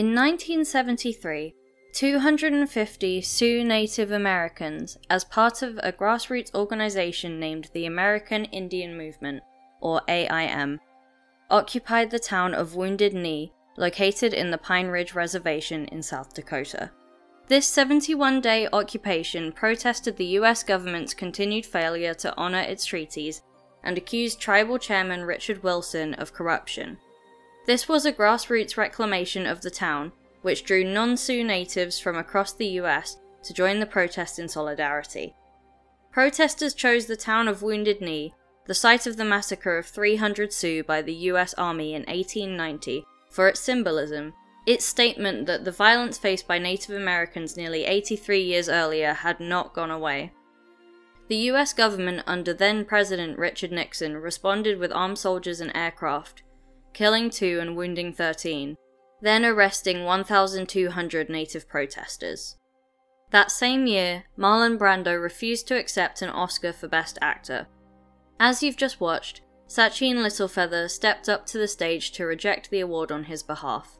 In 1973, 250 Sioux Native Americans, as part of a grassroots organization named the American Indian Movement, or AIM, occupied the town of Wounded Knee, located in the Pine Ridge Reservation in South Dakota. This 71 day occupation protested the US government's continued failure to honor its treaties and accused tribal chairman Richard Wilson of corruption. This was a grassroots reclamation of the town, which drew non Sioux natives from across the US to join the protest in solidarity. Protesters chose the town of Wounded Knee, the site of the massacre of 300 Sioux by the US Army in 1890, for its symbolism, its statement that the violence faced by Native Americans nearly 83 years earlier had not gone away. The US government under then President Richard Nixon responded with armed soldiers and aircraft, killing two and wounding 13, then arresting 1,200 native protesters. That same year, Marlon Brando refused to accept an Oscar for Best Actor. As you've just watched, Sacheen Littlefeather stepped up to the stage to reject the award on his behalf.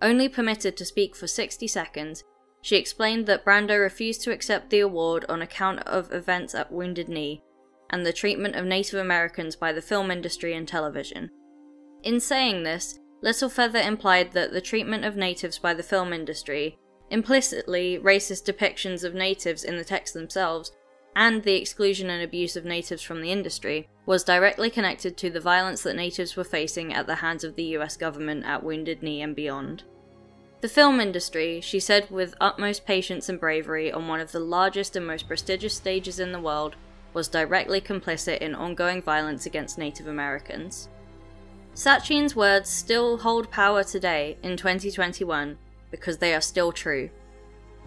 Only permitted to speak for 60 seconds, she explained that Brando refused to accept the award on account of events at Wounded Knee and the treatment of Native Americans by the film industry and television. In saying this, Littlefeather implied that the treatment of natives by the film industry, implicitly racist depictions of natives in the text themselves, and the exclusion and abuse of natives from the industry, was directly connected to the violence that natives were facing at the hands of the US government at Wounded Knee and beyond. The film industry, she said with utmost patience and bravery on one of the largest and most prestigious stages in the world, was directly complicit in ongoing violence against Native Americans. Sacheen's words still hold power today in 2021 because they are still true.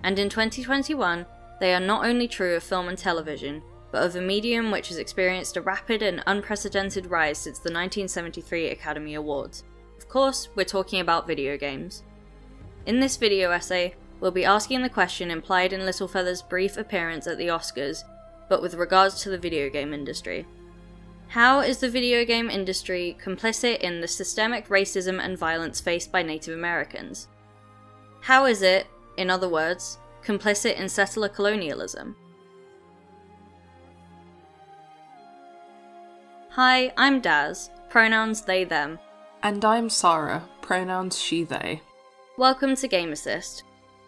And in 2021, they are not only true of film and television, but of a medium which has experienced a rapid and unprecedented rise since the 1973 Academy Awards. Of course, we're talking about video games. In this video essay, we'll be asking the question implied in Littlefeather's brief appearance at the Oscars, but with regards to the video game industry. How is the video game industry complicit in the systemic racism and violence faced by Native Americans? How is it, in other words, complicit in settler colonialism? Hi, I'm Daz, pronouns they them. And I'm Sarah, pronouns she they. Welcome to Game Assist.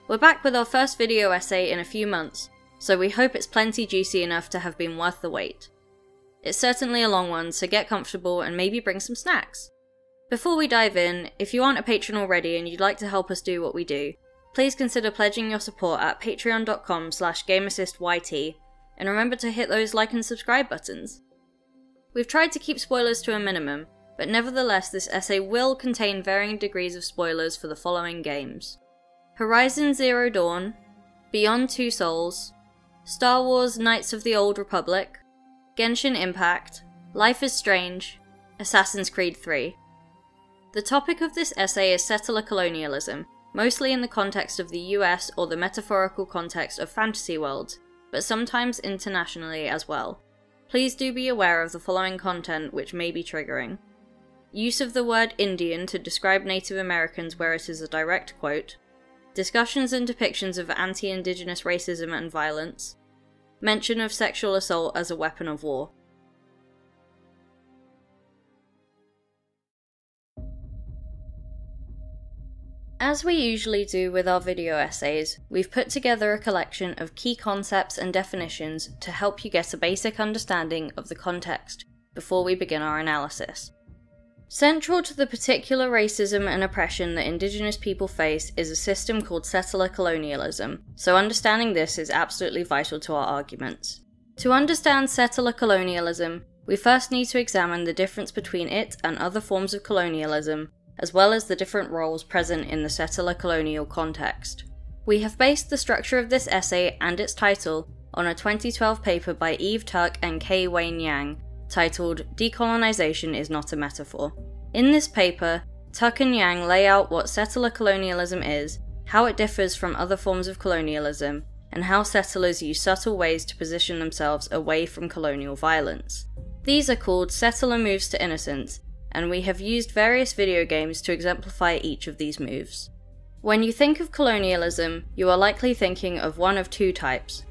We're back with our first video essay in a few months, so we hope it's plenty juicy enough to have been worth the wait. It's certainly a long one, so get comfortable and maybe bring some snacks. Before we dive in, if you aren't a patron already and you'd like to help us do what we do, please consider pledging your support at patreon.com slash gameassistyt, and remember to hit those like and subscribe buttons. We've tried to keep spoilers to a minimum, but nevertheless this essay will contain varying degrees of spoilers for the following games. Horizon Zero Dawn, Beyond Two Souls, Star Wars Knights of the Old Republic, Genshin Impact, Life is Strange, Assassin's Creed 3. The topic of this essay is settler colonialism, mostly in the context of the US or the metaphorical context of fantasy worlds, but sometimes internationally as well. Please do be aware of the following content which may be triggering. Use of the word Indian to describe Native Americans where it is a direct quote, discussions and depictions of anti indigenous racism and violence, mention of sexual assault as a weapon of war. As we usually do with our video essays, we've put together a collection of key concepts and definitions to help you get a basic understanding of the context before we begin our analysis. Central to the particular racism and oppression that Indigenous people face is a system called settler colonialism, so understanding this is absolutely vital to our arguments. To understand settler colonialism, we first need to examine the difference between it and other forms of colonialism, as well as the different roles present in the settler colonial context. We have based the structure of this essay and its title on a 2012 paper by Eve Tuck and K. Wayne Yang titled Decolonization is Not a Metaphor. In this paper, Tuck and Yang lay out what settler colonialism is, how it differs from other forms of colonialism, and how settlers use subtle ways to position themselves away from colonial violence. These are called Settler Moves to Innocence, and we have used various video games to exemplify each of these moves. When you think of colonialism, you are likely thinking of one of two types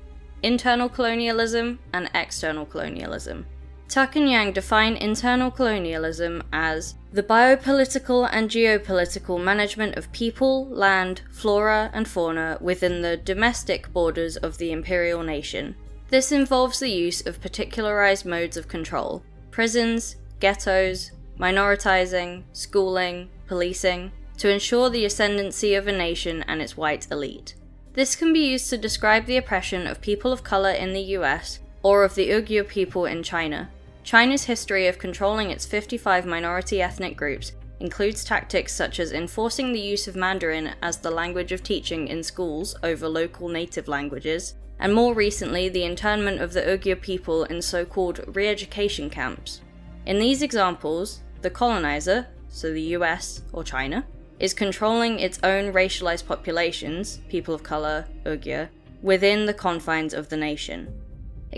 internal colonialism and external colonialism. Tuck and Yang define internal colonialism as the biopolitical and geopolitical management of people, land, flora, and fauna within the domestic borders of the imperial nation. This involves the use of particularized modes of control prisons, ghettos, minoritizing, schooling, policing, to ensure the ascendancy of a nation and its white elite. This can be used to describe the oppression of people of colour in the US or of the Uyghur people in China, China's history of controlling its 55 minority ethnic groups includes tactics such as enforcing the use of Mandarin as the language of teaching in schools over local native languages, and more recently, the internment of the Uyghur people in so called re education camps. In these examples, the colonizer, so the US or China, is controlling its own racialized populations, people of color, Uyghur, within the confines of the nation.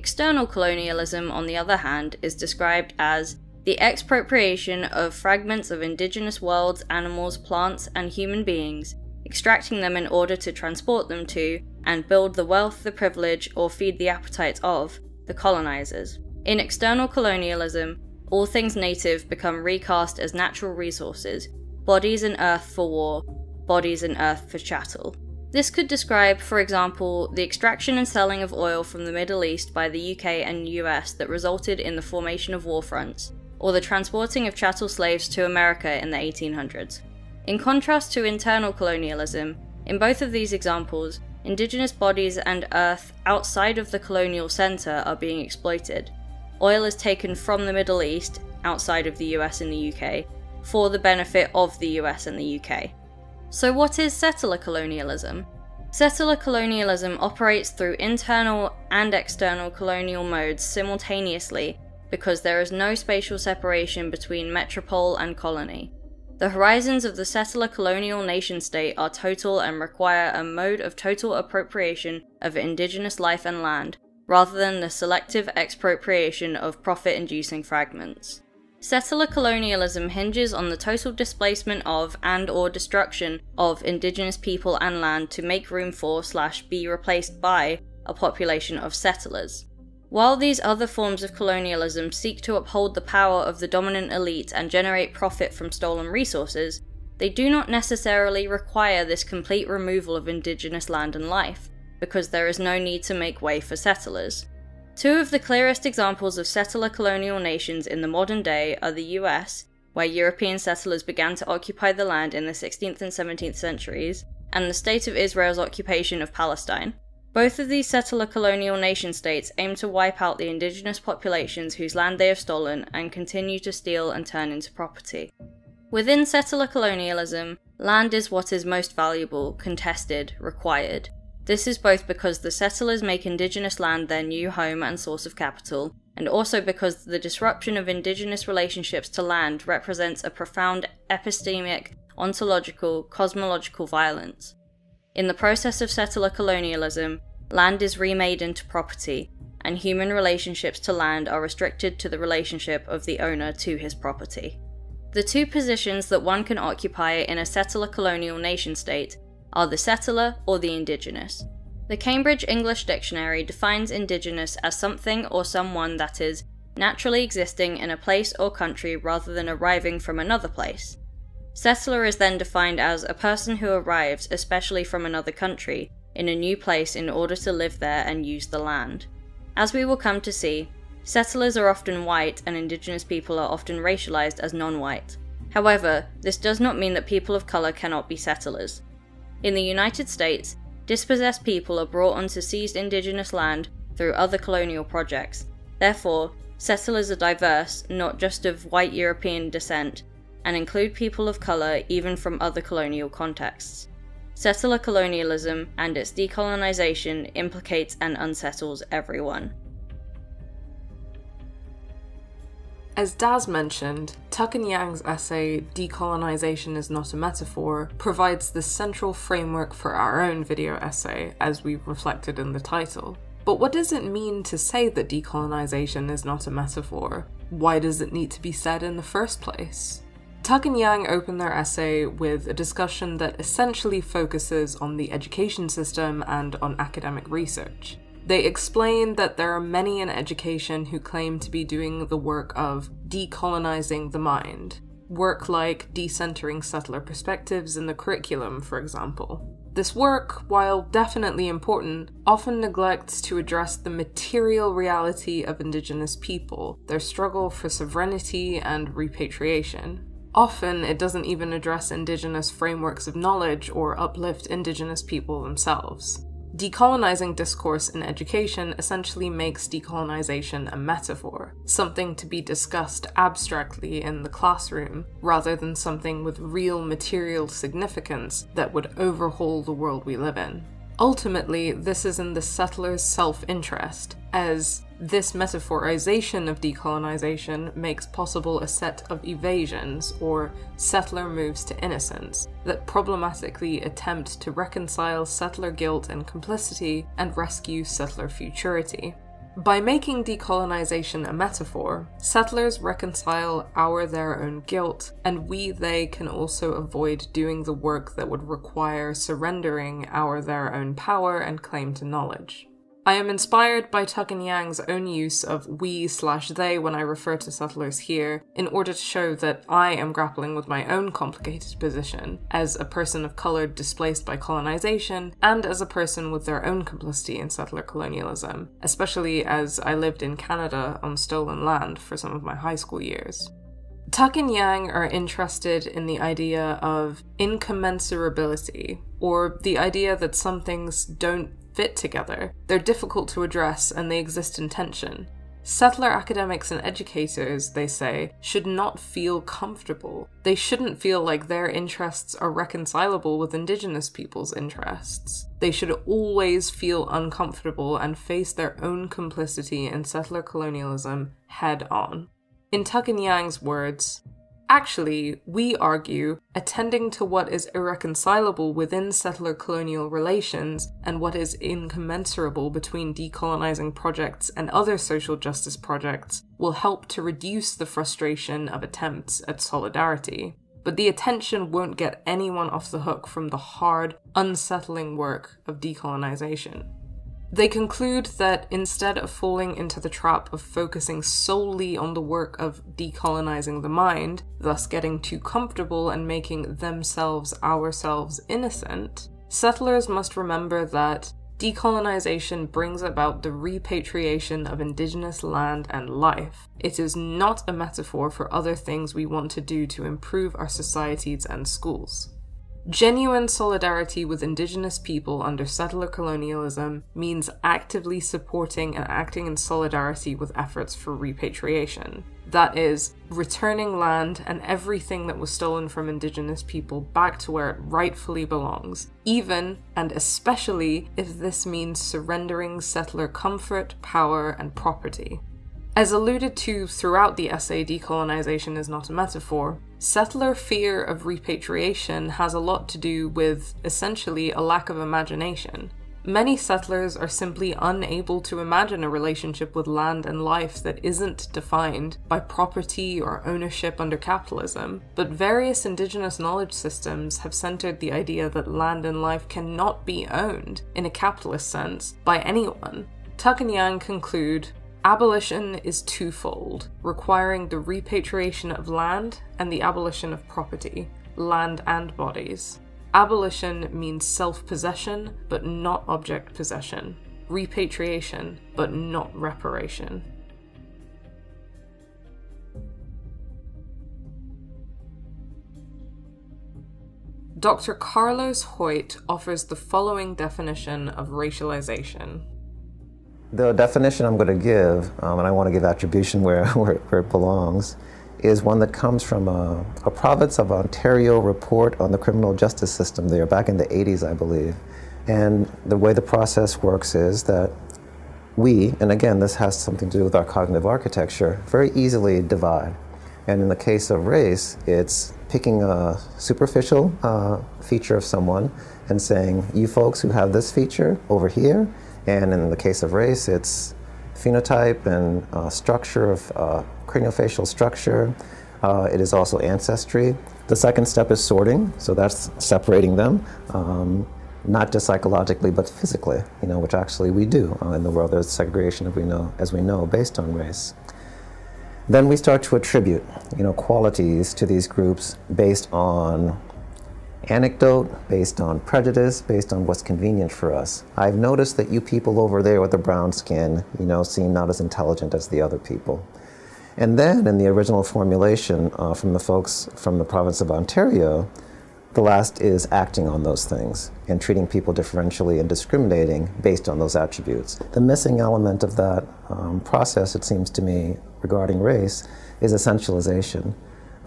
External colonialism, on the other hand, is described as the expropriation of fragments of indigenous worlds, animals, plants, and human beings, extracting them in order to transport them to, and build the wealth, the privilege, or feed the appetites of, the colonizers. In external colonialism, all things native become recast as natural resources, bodies and earth for war, bodies and earth for chattel. This could describe, for example, the extraction and selling of oil from the Middle East by the UK and US that resulted in the formation of war fronts, or the transporting of chattel slaves to America in the 1800s. In contrast to internal colonialism, in both of these examples, indigenous bodies and earth outside of the colonial centre are being exploited. Oil is taken from the Middle East, outside of the US and the UK, for the benefit of the US and the UK. So, what is settler colonialism? Settler colonialism operates through internal and external colonial modes simultaneously because there is no spatial separation between metropole and colony. The horizons of the settler colonial nation state are total and require a mode of total appropriation of indigenous life and land, rather than the selective expropriation of profit inducing fragments. Settler colonialism hinges on the total displacement of and or destruction of indigenous people and land to make room for slash be replaced by a population of settlers. While these other forms of colonialism seek to uphold the power of the dominant elite and generate profit from stolen resources, they do not necessarily require this complete removal of indigenous land and life, because there is no need to make way for settlers. Two of the clearest examples of settler colonial nations in the modern day are the US, where European settlers began to occupy the land in the 16th and 17th centuries, and the State of Israel's occupation of Palestine. Both of these settler colonial nation states aim to wipe out the indigenous populations whose land they have stolen and continue to steal and turn into property. Within settler colonialism, land is what is most valuable, contested, required. This is both because the settlers make indigenous land their new home and source of capital, and also because the disruption of indigenous relationships to land represents a profound epistemic, ontological, cosmological violence. In the process of settler colonialism, land is remade into property, and human relationships to land are restricted to the relationship of the owner to his property. The two positions that one can occupy in a settler colonial nation state are the settler or the indigenous. The Cambridge English Dictionary defines indigenous as something or someone that is naturally existing in a place or country rather than arriving from another place. Settler is then defined as a person who arrives, especially from another country, in a new place in order to live there and use the land. As we will come to see, settlers are often white and indigenous people are often racialized as non white. However, this does not mean that people of colour cannot be settlers. In the United States, dispossessed people are brought onto seized indigenous land through other colonial projects. Therefore, settlers are diverse, not just of white European descent, and include people of colour even from other colonial contexts. Settler colonialism and its decolonization implicates and unsettles everyone. As Daz mentioned, Tuck and Yang's essay, Decolonization is Not a Metaphor, provides the central framework for our own video essay, as we've reflected in the title. But what does it mean to say that decolonization is not a metaphor? Why does it need to be said in the first place? Tuck and Yang open their essay with a discussion that essentially focuses on the education system and on academic research. They explain that there are many in education who claim to be doing the work of decolonizing the mind, work like decentering settler perspectives in the curriculum, for example. This work, while definitely important, often neglects to address the material reality of Indigenous people, their struggle for sovereignty and repatriation. Often, it doesn't even address Indigenous frameworks of knowledge or uplift Indigenous people themselves. Decolonizing discourse in education essentially makes decolonization a metaphor, something to be discussed abstractly in the classroom, rather than something with real material significance that would overhaul the world we live in. Ultimately, this is in the settler's self interest, as this metaphorization of decolonization makes possible a set of evasions, or settler moves to innocence, that problematically attempt to reconcile settler guilt and complicity and rescue settler futurity. By making decolonization a metaphor, settlers reconcile our their own guilt, and we they can also avoid doing the work that would require surrendering our their own power and claim to knowledge. I am inspired by Tuck and Yang's own use of we slash they when I refer to settlers here, in order to show that I am grappling with my own complicated position as a person of colour displaced by colonization, and as a person with their own complicity in settler colonialism, especially as I lived in Canada on stolen land for some of my high school years. Tuck and Yang are interested in the idea of incommensurability, or the idea that some things don't fit together. They're difficult to address and they exist in tension. Settler academics and educators, they say, should not feel comfortable. They shouldn't feel like their interests are reconcilable with Indigenous people's interests. They should always feel uncomfortable and face their own complicity in settler colonialism head on. In Tuck and Yang's words, Actually, we argue, attending to what is irreconcilable within settler colonial relations and what is incommensurable between decolonizing projects and other social justice projects will help to reduce the frustration of attempts at solidarity. But the attention won't get anyone off the hook from the hard, unsettling work of decolonization. They conclude that instead of falling into the trap of focusing solely on the work of decolonizing the mind, thus getting too comfortable and making themselves ourselves innocent, settlers must remember that decolonization brings about the repatriation of indigenous land and life. It is not a metaphor for other things we want to do to improve our societies and schools. Genuine solidarity with Indigenous people under settler colonialism means actively supporting and acting in solidarity with efforts for repatriation. That is, returning land and everything that was stolen from Indigenous people back to where it rightfully belongs, even and especially if this means surrendering settler comfort, power, and property. As alluded to throughout the essay, decolonization is not a metaphor. Settler fear of repatriation has a lot to do with essentially a lack of imagination. Many settlers are simply unable to imagine a relationship with land and life that isn't defined by property or ownership under capitalism, but various indigenous knowledge systems have centered the idea that land and life cannot be owned, in a capitalist sense, by anyone. Tuck and Yang conclude Abolition is twofold, requiring the repatriation of land and the abolition of property, land and bodies. Abolition means self possession, but not object possession. Repatriation, but not reparation. Dr. Carlos Hoyt offers the following definition of racialization. The definition I'm going to give, um, and I want to give attribution where, where, where, it belongs, is one that comes from a, a, province of Ontario report on the criminal justice system there back in the 80s, I believe. And the way the process works is that we, and again, this has something to do with our cognitive architecture, very easily divide. And in the case of race, it's picking a superficial uh, feature of someone and saying, you folks who have this feature over here, and in the case of race, it's phenotype and uh, structure of uh, craniofacial structure, Uh, it is also ancestry. The second step is sorting, so that's separating them, um, not just psychologically but physically, you know, which actually we do uh, in the world. There's segregation, as we know, as we know, based on race. Then we start to attribute, you know, qualities to these groups based on anecdote, based on prejudice, based on what's convenient for us. I've noticed that you people over there with the brown skin, you know, seem not as intelligent as the other people. And then in the original formulation uh, from the folks from the province of Ontario, the last is acting on those things and treating people differentially and discriminating based on those attributes. The missing element of that um, process, it seems to me, regarding race is essentialization.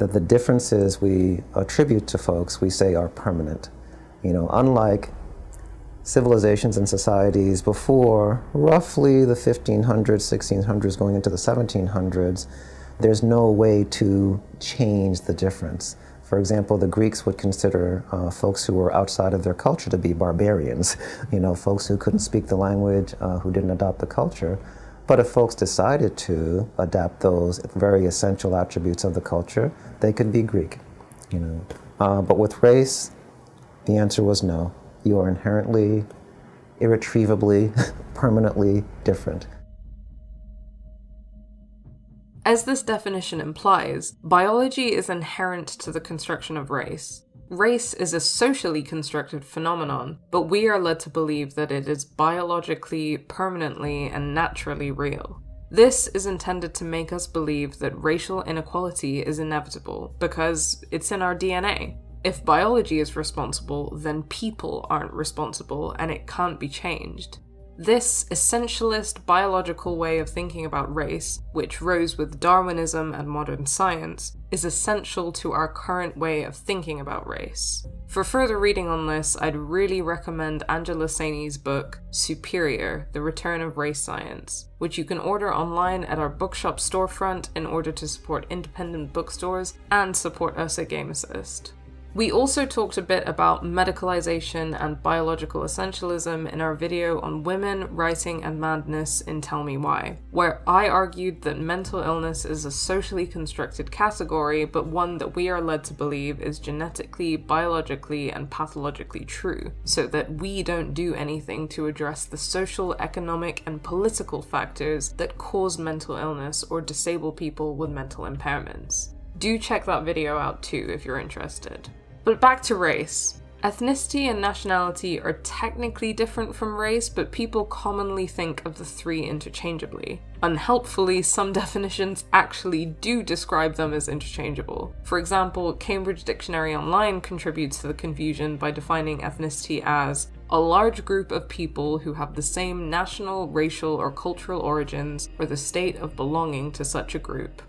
That the differences we attribute to folks we say are permanent. You know, unlike civilizations and societies before roughly the 1500s, 1600s, going into the 1700s, there's no way to change the difference. For example, the Greeks would consider uh, folks who were outside of their culture to be barbarians, you know, folks who couldn't speak the language, uh, who didn't adopt the culture. But if folks decided to adapt those very essential attributes of the culture, they could be Greek, you know. Uh, but with race, the answer was no. You are inherently, irretrievably, permanently different. As this definition implies, biology is inherent to the construction of race. Race is a socially constructed phenomenon, but we are led to believe that it is biologically, permanently, and naturally real. This is intended to make us believe that racial inequality is inevitable because it's in our DNA. If biology is responsible, then people aren't responsible and it can't be changed. This essentialist biological way of thinking about race, which rose with Darwinism and modern science, is essential to our current way of thinking about race. For further reading on this, I'd really recommend Angela Saini's book, Superior The Return of Race Science, which you can order online at our bookshop storefront in order to support independent bookstores and support us at Game Assist. We also talked a bit about medicalization and biological essentialism in our video on women, writing, and madness in Tell Me Why, where I argued that mental illness is a socially constructed category, but one that we are led to believe is genetically, biologically, and pathologically true, so that we don't do anything to address the social, economic, and political factors that cause mental illness or disable people with mental impairments. Do check that video out too if you're interested. But back to race. Ethnicity and nationality are technically different from race, but people commonly think of the three interchangeably. Unhelpfully, some definitions actually do describe them as interchangeable. For example, Cambridge Dictionary Online contributes to the confusion by defining ethnicity as a large group of people who have the same national, racial, or cultural origins, or the state of belonging to such a group.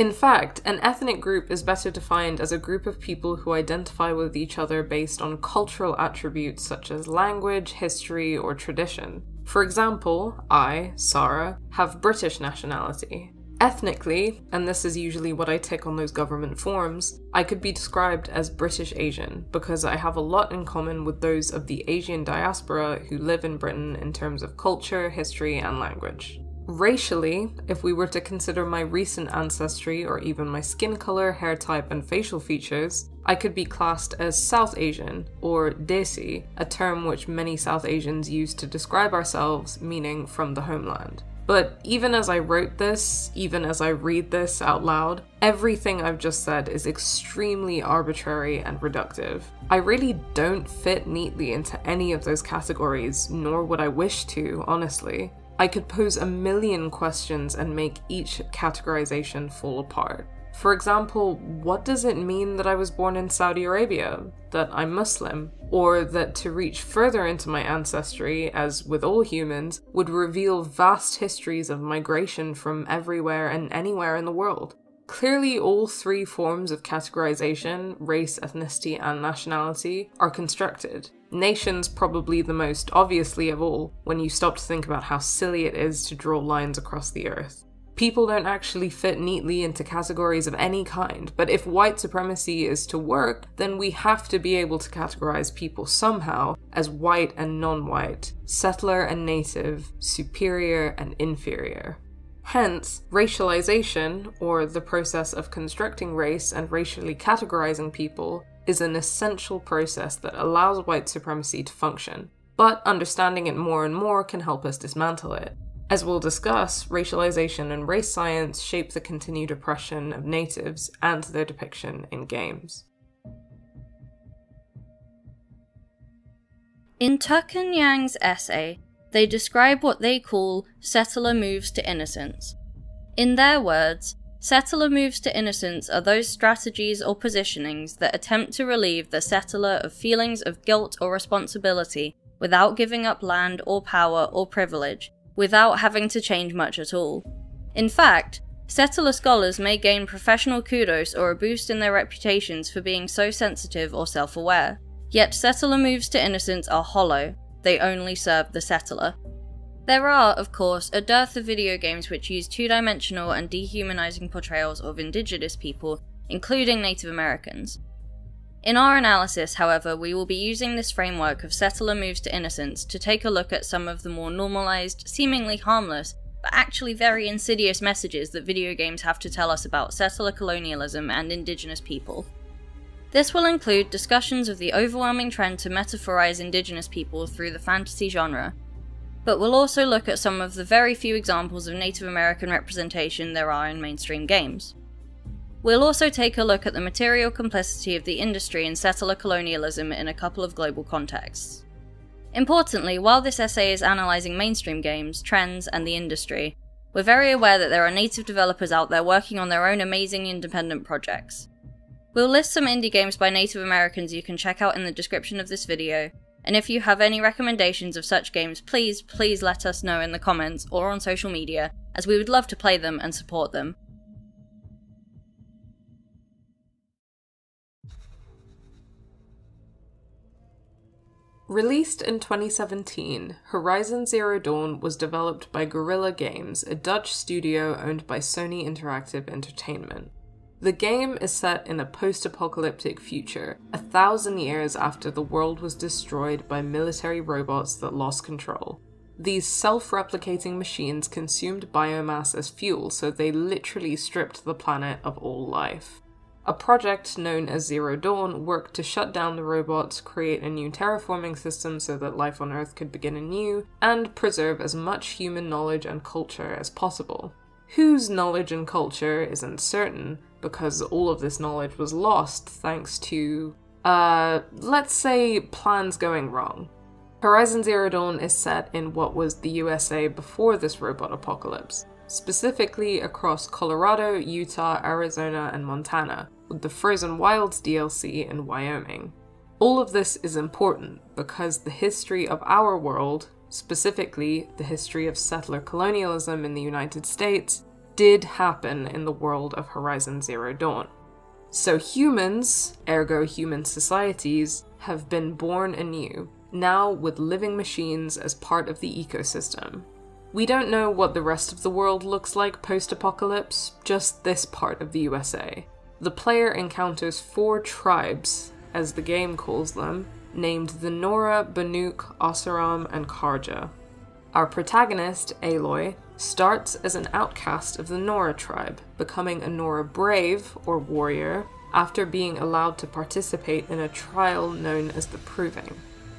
In fact, an ethnic group is better defined as a group of people who identify with each other based on cultural attributes such as language, history, or tradition. For example, I, Sarah, have British nationality. Ethnically, and this is usually what I tick on those government forms, I could be described as British Asian because I have a lot in common with those of the Asian diaspora who live in Britain in terms of culture, history, and language. Racially, if we were to consider my recent ancestry or even my skin color, hair type, and facial features, I could be classed as South Asian, or Desi, a term which many South Asians use to describe ourselves, meaning from the homeland. But even as I wrote this, even as I read this out loud, everything I've just said is extremely arbitrary and reductive. I really don't fit neatly into any of those categories, nor would I wish to, honestly. I could pose a million questions and make each categorization fall apart. For example, what does it mean that I was born in Saudi Arabia? That I'm Muslim? Or that to reach further into my ancestry, as with all humans, would reveal vast histories of migration from everywhere and anywhere in the world? Clearly, all three forms of categorization race, ethnicity, and nationality are constructed. Nation's probably the most obviously of all when you stop to think about how silly it is to draw lines across the earth. People don't actually fit neatly into categories of any kind, but if white supremacy is to work, then we have to be able to categorize people somehow as white and non white, settler and native, superior and inferior. Hence, racialization, or the process of constructing race and racially categorizing people, is an essential process that allows white supremacy to function. But understanding it more and more can help us dismantle it. As we'll discuss, racialization and race science shape the continued oppression of natives and their depiction in games. In Tuck and Yang's essay, they describe what they call settler moves to innocence. In their words, settler moves to innocence are those strategies or positionings that attempt to relieve the settler of feelings of guilt or responsibility without giving up land or power or privilege, without having to change much at all. In fact, settler scholars may gain professional kudos or a boost in their reputations for being so sensitive or self aware. Yet settler moves to innocence are hollow, they only serve the settler. There are, of course, a dearth of video games which use two dimensional and dehumanizing portrayals of indigenous people, including Native Americans. In our analysis, however, we will be using this framework of settler moves to innocence to take a look at some of the more normalized, seemingly harmless, but actually very insidious messages that video games have to tell us about settler colonialism and indigenous people. This will include discussions of the overwhelming trend to metaphorize indigenous people through the fantasy genre, but we'll also look at some of the very few examples of Native American representation there are in mainstream games. We'll also take a look at the material complicity of the industry in settler colonialism in a couple of global contexts. Importantly, while this essay is analysing mainstream games, trends, and the industry, we're very aware that there are native developers out there working on their own amazing independent projects. We'll list some indie games by Native Americans you can check out in the description of this video, and if you have any recommendations of such games, please, please let us know in the comments or on social media, as we would love to play them and support them. Released in 2017, Horizon Zero Dawn was developed by Guerrilla Games, a Dutch studio owned by Sony Interactive Entertainment. The game is set in a post apocalyptic future, a thousand years after the world was destroyed by military robots that lost control. These self replicating machines consumed biomass as fuel, so they literally stripped the planet of all life. A project known as Zero Dawn worked to shut down the robots, create a new terraforming system so that life on Earth could begin anew, and preserve as much human knowledge and culture as possible. Whose knowledge and culture is uncertain, because all of this knowledge was lost thanks to, uh, let's say, plans going wrong. Horizon Zero Dawn is set in what was the USA before this robot apocalypse, specifically across Colorado, Utah, Arizona, and Montana, with the Frozen Wilds DLC in Wyoming. All of this is important because the history of our world, specifically the history of settler colonialism in the United States, did happen in the world of Horizon Zero Dawn. So humans, ergo human societies, have been born anew, now with living machines as part of the ecosystem. We don't know what the rest of the world looks like post apocalypse, just this part of the USA. The player encounters four tribes, as the game calls them, named the Nora, Banuk, Oseram, and Carja. Our protagonist, Aloy, starts as an outcast of the Nora tribe, becoming a Nora brave, or warrior, after being allowed to participate in a trial known as the Proving.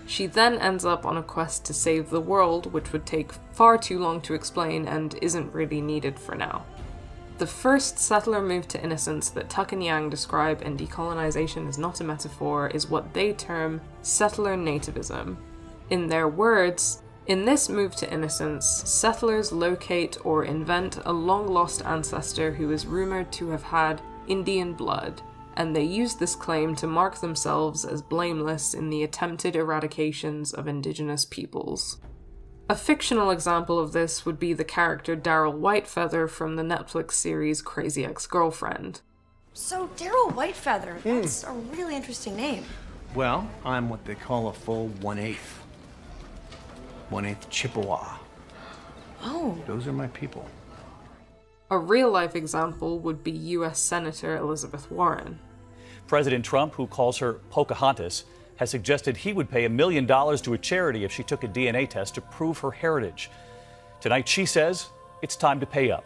She then ends up on a quest to save the world, which would take far too long to explain and isn't really needed for now. The first settler move to innocence that Tuck and Yang describe in Decolonization is Not a Metaphor is what they term settler nativism. In their words, in this move to innocence, settlers locate or invent a long lost ancestor who is rumored to have had Indian blood, and they use this claim to mark themselves as blameless in the attempted eradications of indigenous peoples. A fictional example of this would be the character Daryl Whitefeather from the Netflix series Crazy Ex Girlfriend. So, Daryl Whitefeather, hmm. that's a really interesting name. Well, I'm what they call a full one eighth. One eighth Chippewa. Oh. Those are my people. A real life example would be US Senator Elizabeth Warren. President Trump, who calls her Pocahontas, has suggested he would pay a million dollars to a charity if she took a DNA test to prove her heritage. Tonight, she says it's time to pay up.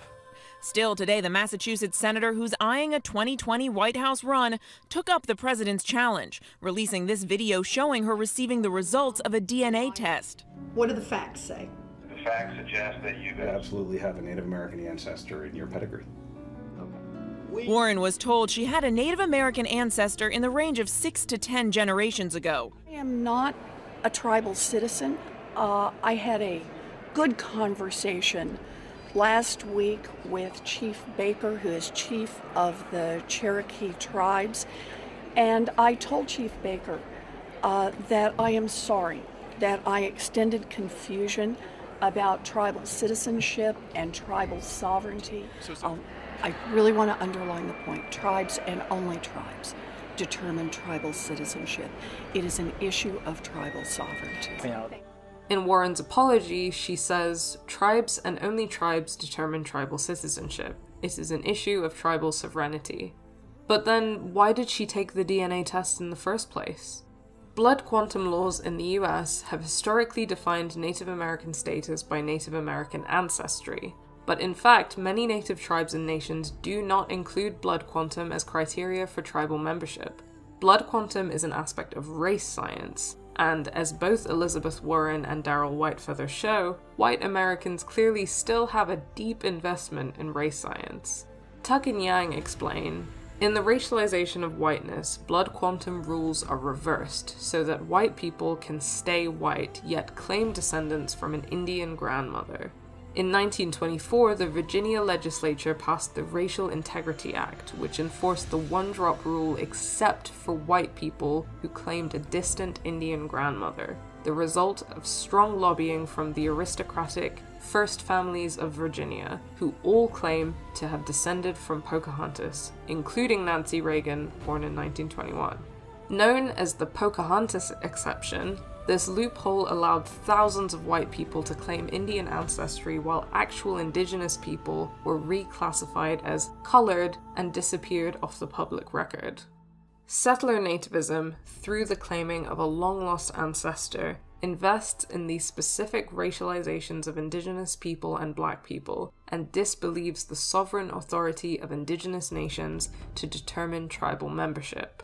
Still, today, the Massachusetts senator who's eyeing a 2020 White House run took up the president's challenge, releasing this video showing her receiving the results of a DNA test. What do the facts say? The facts suggest that you absolutely have a Native American ancestor in your pedigree. Warren was told she had a Native American ancestor in the range of six to ten generations ago. I am not a tribal citizen. Uh, I had a good conversation last week with Chief Baker, who is chief of the Cherokee tribes, and I told Chief Baker uh, that I am sorry that I extended confusion about tribal citizenship and tribal sovereignty. Um, I really want to underline the point tribes and only tribes determine tribal citizenship. It is an issue of tribal sovereignty. In Warren's apology, she says, Tribes and only tribes determine tribal citizenship. It is an issue of tribal sovereignty. But then, why did she take the DNA test in the first place? Blood quantum laws in the US have historically defined Native American status by Native American ancestry, but in fact, many Native tribes and nations do not include blood quantum as criteria for tribal membership. Blood quantum is an aspect of race science, and as both Elizabeth Warren and Daryl Whitefeather show, white Americans clearly still have a deep investment in race science. Tuck and Yang explain In the racialization of whiteness, blood quantum rules are reversed so that white people can stay white yet claim descendants from an Indian grandmother. In 1924, the Virginia legislature passed the Racial Integrity Act, which enforced the one drop rule except for white people who claimed a distant Indian grandmother, the result of strong lobbying from the aristocratic First Families of Virginia, who all claim to have descended from Pocahontas, including Nancy Reagan, born in 1921. Known as the Pocahontas exception, this loophole allowed thousands of white people to claim Indian ancestry while actual indigenous people were reclassified as colored and disappeared off the public record. Settler nativism, through the claiming of a long lost ancestor, invests in the specific racializations of indigenous people and black people, and disbelieves the sovereign authority of indigenous nations to determine tribal membership.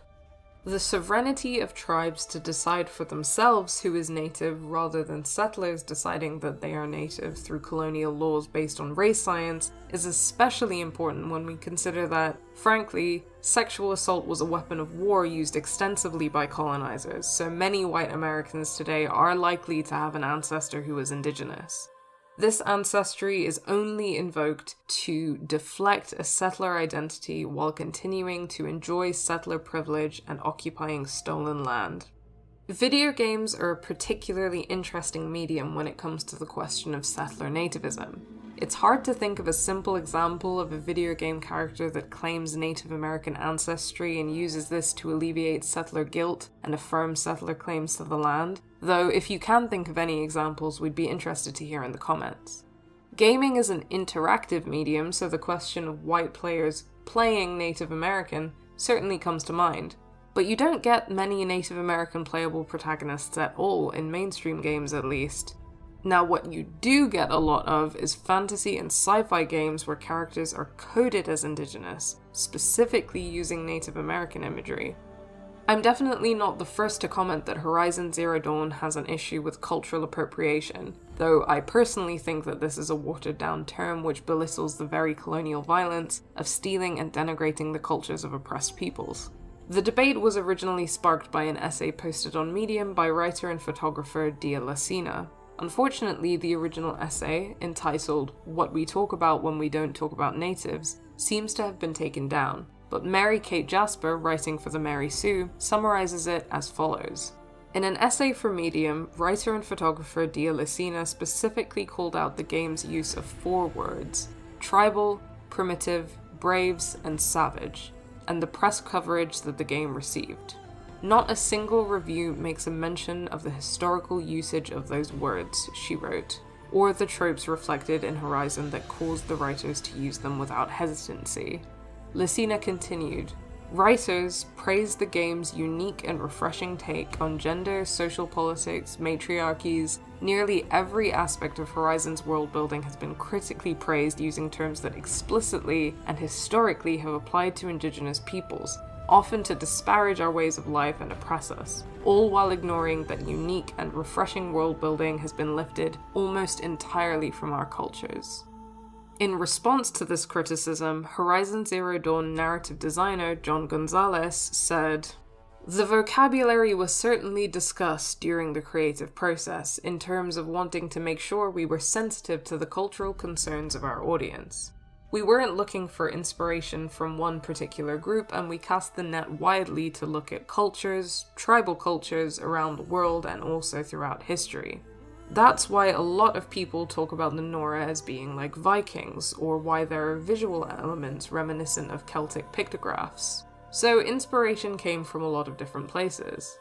The sovereignty of tribes to decide for themselves who is native rather than settlers deciding that they are native through colonial laws based on race science is especially important when we consider that, frankly, sexual assault was a weapon of war used extensively by colonizers, so many white Americans today are likely to have an ancestor who was indigenous. This ancestry is only invoked to deflect a settler identity while continuing to enjoy settler privilege and occupying stolen land. Video games are a particularly interesting medium when it comes to the question of settler nativism. It's hard to think of a simple example of a video game character that claims Native American ancestry and uses this to alleviate settler guilt and affirm settler claims to the land, though if you can think of any examples, we'd be interested to hear in the comments. Gaming is an interactive medium, so the question of white players playing Native American certainly comes to mind. But you don't get many Native American playable protagonists at all, in mainstream games at least. Now, what you do get a lot of is fantasy and sci fi games where characters are coded as indigenous, specifically using Native American imagery. I'm definitely not the first to comment that Horizon Zero Dawn has an issue with cultural appropriation, though I personally think that this is a watered down term which belittles the very colonial violence of stealing and denigrating the cultures of oppressed peoples. The debate was originally sparked by an essay posted on Medium by writer and photographer Dia Lacina, Unfortunately, the original essay, entitled What We Talk About When We Don't Talk About Natives, seems to have been taken down, but Mary Kate Jasper, writing for the Mary Sue, summarizes it as follows. In an essay for Medium, writer and photographer Dia Lacina specifically called out the game's use of four words tribal, primitive, braves, and savage, and the press coverage that the game received. Not a single review makes a mention of the historical usage of those words, she wrote, or the tropes reflected in Horizon that caused the writers to use them without hesitancy. Lacina continued, Writers praised the game's unique and refreshing take on gender, social politics, matriarchies. Nearly every aspect of Horizon's world building has been critically praised using terms that explicitly and historically have applied to indigenous peoples, often to disparage our ways of life and oppress us, all while ignoring that unique and refreshing world building has been lifted almost entirely from our cultures. In response to this criticism, Horizon Zero Dawn narrative designer John Gonzalez said, The vocabulary was certainly discussed during the creative process in terms of wanting to make sure we were sensitive to the cultural concerns of our audience. We weren't looking for inspiration from one particular group, and we cast the net widely to look at cultures, tribal cultures around the world, and also throughout history. That's why a lot of people talk about the Nora as being like Vikings, or why there are visual elements reminiscent of Celtic pictographs. So inspiration came from a lot of different places.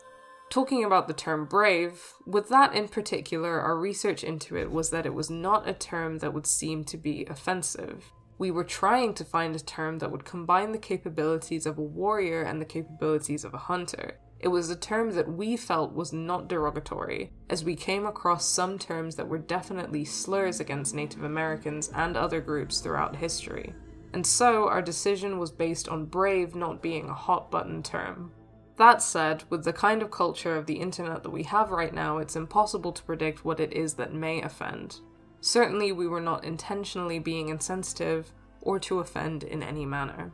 Talking about the term brave, with that in particular, our research into it was that it was not a term that would seem to be offensive. We were trying to find a term that would combine the capabilities of a warrior and the capabilities of a hunter, it was a term that we felt was not derogatory, as we came across some terms that were definitely slurs against Native Americans and other groups throughout history. And so our decision was based on brave not being a hot button term. That said, with the kind of culture of the internet that we have right now, it's impossible to predict what it is that may offend. Certainly, we were not intentionally being insensitive or to offend in any manner.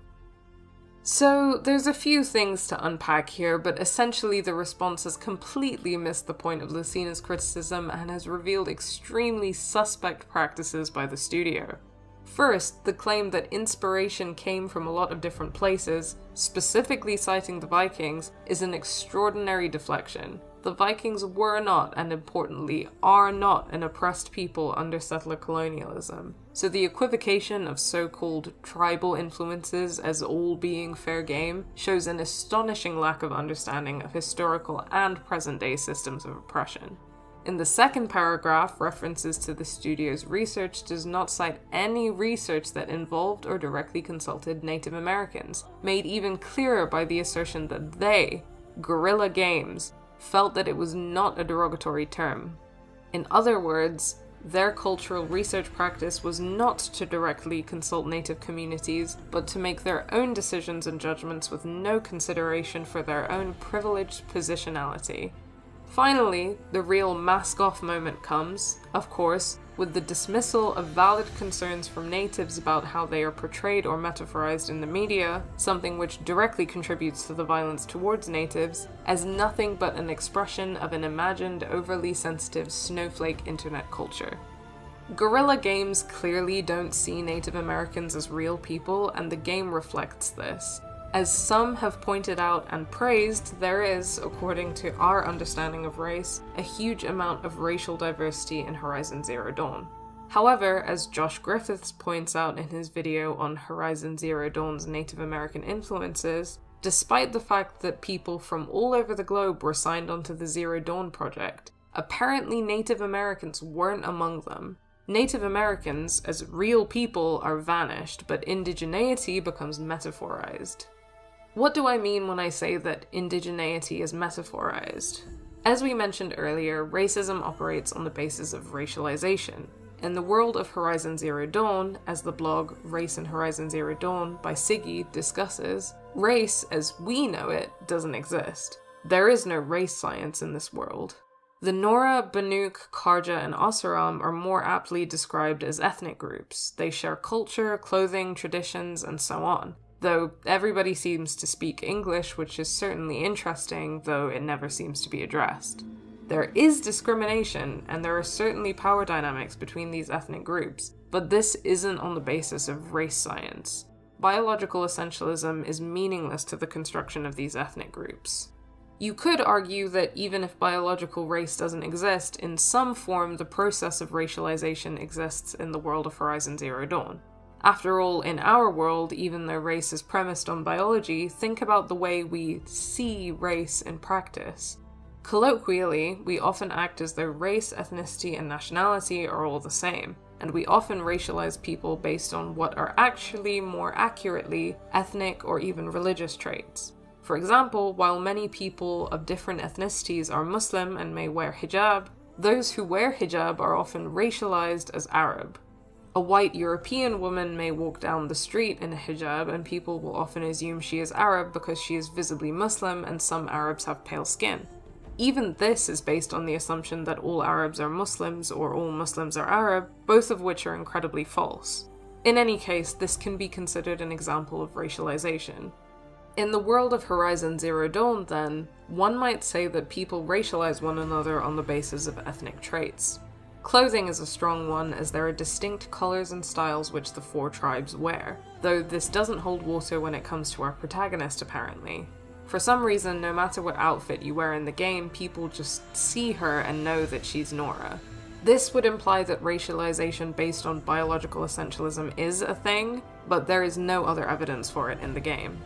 So, there's a few things to unpack here, but essentially the response has completely missed the point of Lucina's criticism and has revealed extremely suspect practices by the studio. First, the claim that inspiration came from a lot of different places, specifically citing the Vikings, is an extraordinary deflection. The Vikings were not, and importantly, are not an oppressed people under settler colonialism. So the equivocation of so called tribal influences as all being fair game shows an astonishing lack of understanding of historical and present day systems of oppression. In the second paragraph, references to the studio's research does not cite any research that involved or directly consulted Native Americans, made even clearer by the assertion that they, Guerrilla Games, felt that it was not a derogatory term. In other words, their cultural research practice was not to directly consult Native communities, but to make their own decisions and judgments with no consideration for their own privileged positionality. Finally, the real mask off moment comes, of course, with the dismissal of valid concerns from natives about how they are portrayed or metaphorized in the media, something which directly contributes to the violence towards natives, as nothing but an expression of an imagined, overly sensitive snowflake internet culture. Guerrilla Games clearly don't see Native Americans as real people, and the game reflects this. As some have pointed out and praised, there is, according to our understanding of race, a huge amount of racial diversity in Horizon Zero Dawn. However, as Josh Griffiths points out in his video on Horizon Zero Dawn's Native American influences, despite the fact that people from all over the globe were signed onto the Zero Dawn project, apparently Native Americans weren't among them. Native Americans, as real people, are vanished, but indigeneity becomes metaphorized. What do I mean when I say that indigeneity is metaphorized? As we mentioned earlier, racism operates on the basis of racialization. In the world of Horizon Zero Dawn, as the blog Race in Horizon Zero Dawn by Siggy discusses, race as we know it doesn't exist. There is no race science in this world. The Nora, Banuk, Carja, and Oseram are more aptly described as ethnic groups. They share culture, clothing, traditions, and so on though everybody seems to speak English, which is certainly interesting, though it never seems to be addressed. There is discrimination, and there are certainly power dynamics between these ethnic groups, but this isn't on the basis of race science. Biological essentialism is meaningless to the construction of these ethnic groups. You could argue that even if biological race doesn't exist, in some form the process of racialization exists in the world of Horizon Zero Dawn. After all, in our world, even though race is premised on biology, think about the way we see race in practice. Colloquially, we often act as though race, ethnicity, and nationality are all the same. and we often racialize people based on what are actually more accurately ethnic or even religious traits. For example, while many people of different ethnicities are Muslim and may wear hijab, those who wear hijab are often racialized as Arab. A white European woman may walk down the street in a hijab, and people will often assume she is Arab because she is visibly Muslim and some Arabs have pale skin. Even this is based on the assumption that all Arabs are Muslims or all Muslims are Arab, both of which are incredibly false. In any case, this can be considered an example of racialization. In the world of Horizon Zero Dawn, then, one might say that people racialize one another on the basis of ethnic traits. Clothing is a strong one, as there are distinct colours and styles which the four tribes wear, though this doesn't hold water when it comes to our protagonist, apparently. For some reason, no matter what outfit you wear in the game, people just see her and know that she's Nora. This would imply that racialization based on biological essentialism is a thing, but there is no other evidence for it in the game.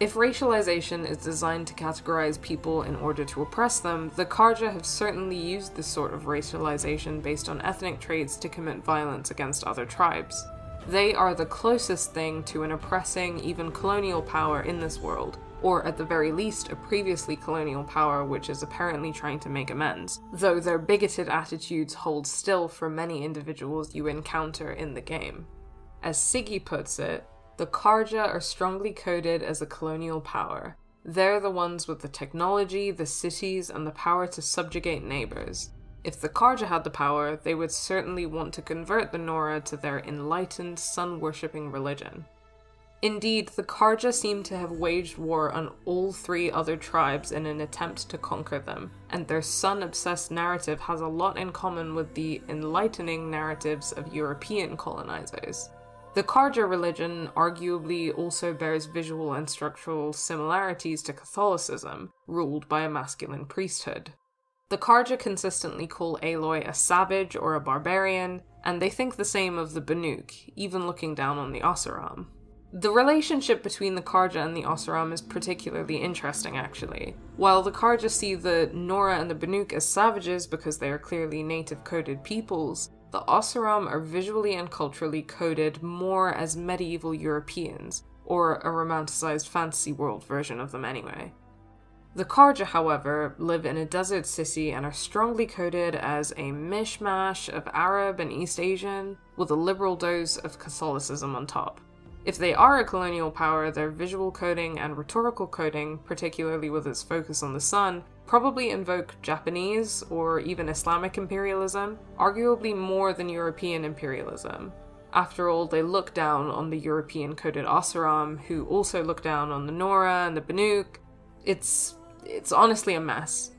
If racialization is designed to categorize people in order to oppress them, the Carja have certainly used this sort of racialization based on ethnic traits to commit violence against other tribes. They are the closest thing to an oppressing, even colonial power in this world, or at the very least, a previously colonial power which is apparently trying to make amends, though their bigoted attitudes hold still for many individuals you encounter in the game. As Siggy puts it, the Carja are strongly coded as a colonial power. They're the ones with the technology, the cities, and the power to subjugate neighbors. If the Carja had the power, they would certainly want to convert the Nora to their enlightened, sun worshipping religion. Indeed, the Carja seem to have waged war on all three other tribes in an attempt to conquer them, and their sun obsessed narrative has a lot in common with the enlightening narratives of European colonizers. The Carja religion arguably also bears visual and structural similarities to Catholicism, ruled by a masculine priesthood. The Carja consistently call Aloy a savage or a barbarian, and they think the same of the Banuk, even looking down on the Oseram. The relationship between the Carja and the Oseram is particularly interesting, actually. While the Carja see the Nora and the Banuk as savages because they are clearly native coded peoples, the Oseram are visually and culturally coded more as medieval Europeans, or a romanticized fantasy world version of them anyway. The Carja, however, live in a desert city and are strongly coded as a mishmash of Arab and East Asian, with a liberal dose of Catholicism on top. If they are a colonial power, their visual coding and rhetorical coding, particularly with its focus on the sun, probably invoke Japanese or even Islamic imperialism, arguably more than European imperialism. After all, they look down on the European coded Oseram, who also look down on the Nora and the Banuk. It's it's honestly a mess.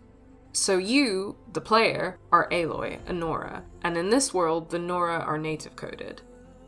So you, the player, are Aloy, a Nora, and in this world, the Nora are native coded.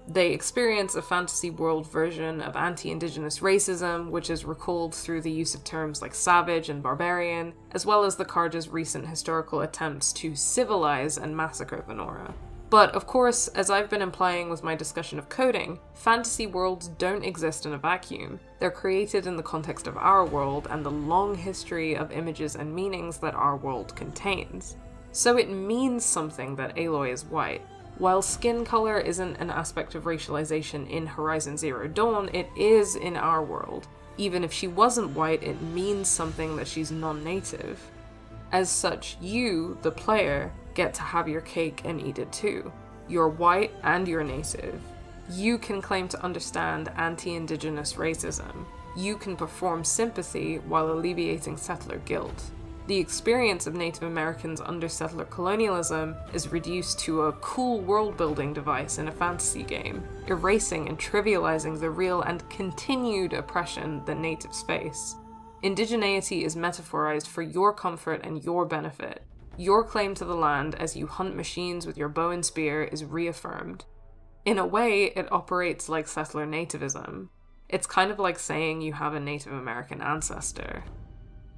They experience a fantasy world version of anti indigenous racism, which is recalled through the use of terms like savage and barbarian, as well as the Carja's recent historical attempts to civilize and massacre the Nora. But of course, as I've been implying with my discussion of coding, fantasy worlds don't exist in a vacuum. They're created in the context of our world and the long history of images and meanings that our world contains. So it means something that Aloy is white, while skin color isn't an aspect of racialization in Horizon Zero Dawn, it is in our world. Even if she wasn't white, it means something that she's non native. As such, you, the player, get to have your cake and eat it too. You're white and you're native. You can claim to understand anti indigenous racism. You can perform sympathy while alleviating settler guilt the experience of Native Americans under settler colonialism is reduced to a cool world building device in a fantasy game, erasing and trivializing the real and continued oppression that natives face. Indigeneity is metaphorized for your comfort and your benefit. Your claim to the land as you hunt machines with your bow and spear is reaffirmed. In a way, it operates like settler nativism. It's kind of like saying you have a Native American ancestor.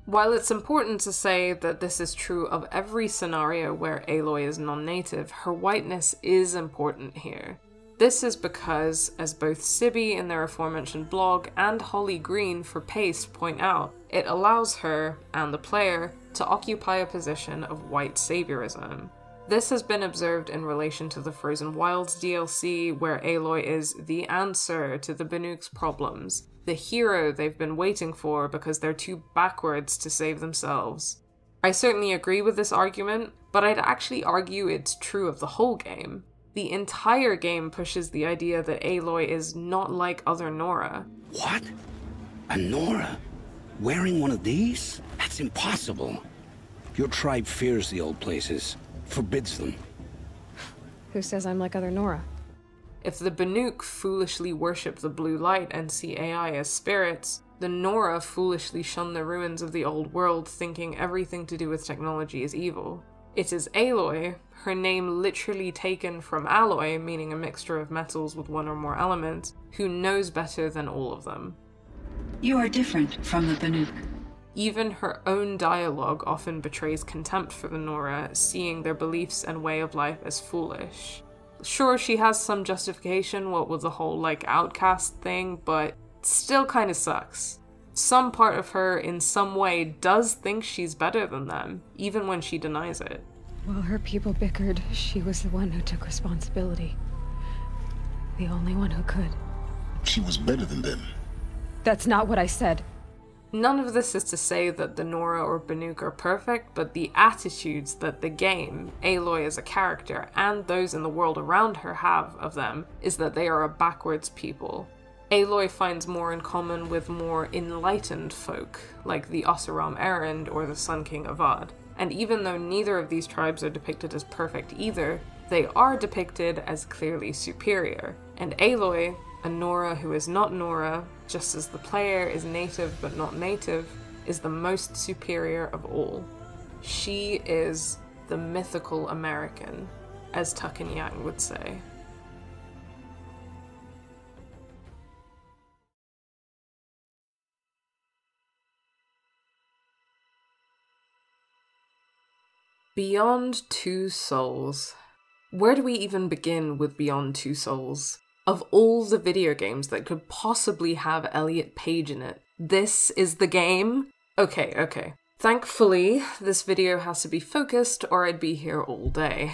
While it's important to say that this is true of every scenario where Aloy is non native, her whiteness is important here. This is because, as both Siggy in their aforementioned blog and Holly Green for Paste point out, it allows her, and the player, to occupy a position of white saviorism. This has been observed in relation to the Frozen Wilds DLC, where Aloy is the answer to the Banuk's problems, the hero they've been waiting for because they're too backwards to save themselves. I certainly agree with this argument, but I'd actually argue it's true of the whole game. The entire game pushes the idea that Aloy is not like other Nora. What? A Nora? Wearing one of these? That's impossible. Your tribe fears the old places, forbids them. Who says I'm like other Nora? If the Banuk foolishly worship the blue light and see AI as spirits, the Nora foolishly shun the ruins of the old world, thinking everything to do with technology is evil. It is Aloy, her name literally taken from alloy, meaning a mixture of metals with one or more elements, who knows better than all of them. You are different from the Banuk. Even her own dialogue often betrays contempt for the Nora, seeing their beliefs and way of life as foolish. Sure, she has some justification, what with the whole, like, outcast thing, but still kinda sucks. Some part of her, in some way, does think she's better than them, even when she denies it. While her people bickered, she was the one who took responsibility. The only one who could. She was better than them. That's not what I said. None of this is to say that the Nora or Banuk are perfect, but the attitudes that the game, Aloy as a character, and those in the world around her have of them is that they are a backwards people. Aloy finds more in common with more enlightened folk, like the Oseram Erend or the Sun King Avad. And even though neither of these tribes are depicted as perfect either, they are depicted as clearly superior. And Aloy, a Nora who is not Nora, just as the player is native but not native, is the most superior of all. She is the mythical American, as Tuck and Yang would say. Beyond Two Souls. Where do we even begin with Beyond Two Souls? Of all the video games that could possibly have Elliot Page in it, this is the game? Okay, okay. Thankfully, this video has to be focused or I'd be here all day.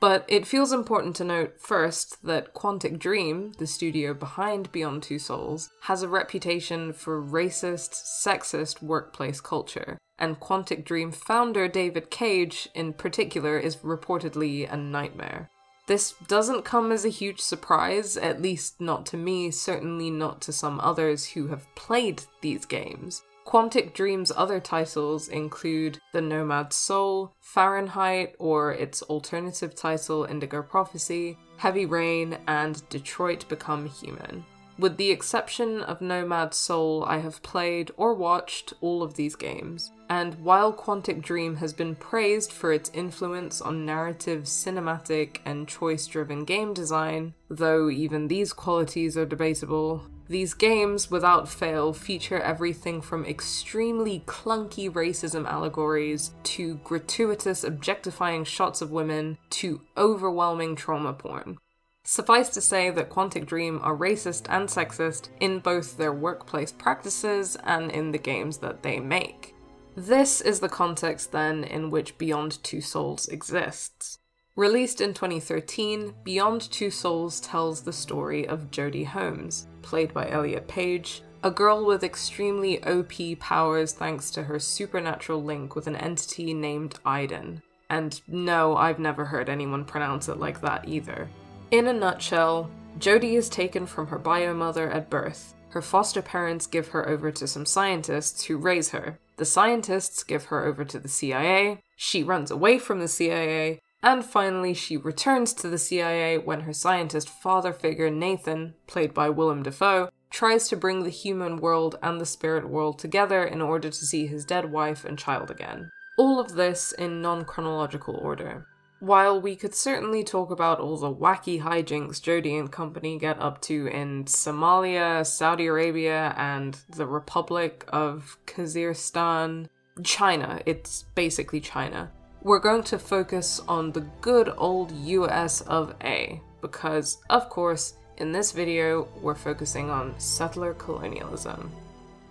But it feels important to note first that Quantic Dream, the studio behind Beyond Two Souls, has a reputation for racist, sexist workplace culture. And Quantic Dream founder David Cage, in particular, is reportedly a nightmare. This doesn't come as a huge surprise, at least not to me, certainly not to some others who have played these games. Quantic Dream's other titles include The Nomad Soul, Fahrenheit, or its alternative title Indigo Prophecy, Heavy Rain, and Detroit Become Human. With the exception of Nomad Soul, I have played or watched all of these games. And while Quantic Dream has been praised for its influence on narrative, cinematic, and choice driven game design, though even these qualities are debatable, these games, without fail, feature everything from extremely clunky racism allegories to gratuitous objectifying shots of women to overwhelming trauma porn. Suffice to say that Quantic Dream are racist and sexist in both their workplace practices and in the games that they make. This is the context then in which Beyond Two Souls exists. Released in 2013, Beyond Two Souls tells the story of Jodie Holmes, played by Elliot Page, a girl with extremely OP powers thanks to her supernatural link with an entity named Aiden. And no, I've never heard anyone pronounce it like that either. In a nutshell, Jodie is taken from her bio mother at birth. Her foster parents give her over to some scientists who raise her. The scientists give her over to the CIA. She runs away from the CIA. And finally, she returns to the CIA when her scientist father figure Nathan, played by Willem Dafoe, tries to bring the human world and the spirit world together in order to see his dead wife and child again. All of this in non chronological order. While we could certainly talk about all the wacky hijinks Jodie and company get up to in Somalia, Saudi Arabia, and the Republic of Kazakhstan, China, it's basically China, we're going to focus on the good old US of A, because, of course, in this video, we're focusing on settler colonialism.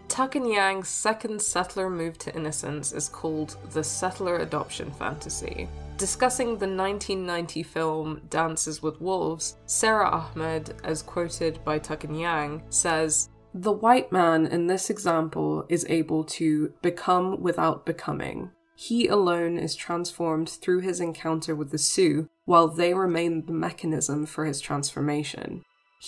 Tuck and Yang's second settler move to innocence is called the settler adoption fantasy. Discussing the 1990 film Dances with Wolves, Sara Ahmed, as quoted by Tuck and Yang, says, The white man in this example is able to become without becoming. He alone is transformed through his encounter with the Sioux, while they remain the mechanism for his transformation.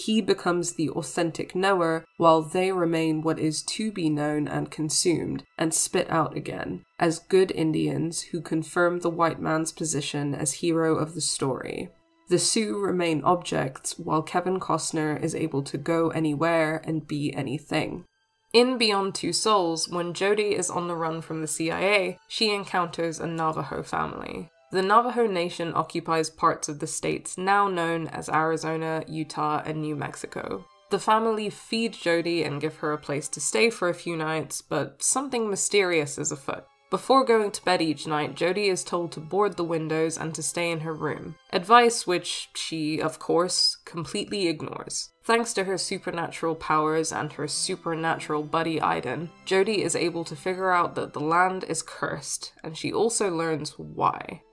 He becomes the authentic knower, while they remain what is to be known and consumed, and spit out again, as good Indians who confirm the white man's position as hero of the story. The Sioux remain objects, while Kevin Costner is able to go anywhere and be anything. In Beyond Two Souls, when Jodie is on the run from the CIA, she encounters a Navajo family. The Navajo Nation occupies parts of the states now known as Arizona, Utah, and New Mexico. The family feed Jodie and give her a place to stay for a few nights, but something mysterious is afoot. Before going to bed each night, Jodie is told to board the windows and to stay in her room. Advice which she, of course, completely ignores. Thanks to her supernatural powers and her supernatural buddy Aiden, Jodie is able to figure out that the land is cursed, and she also learns why.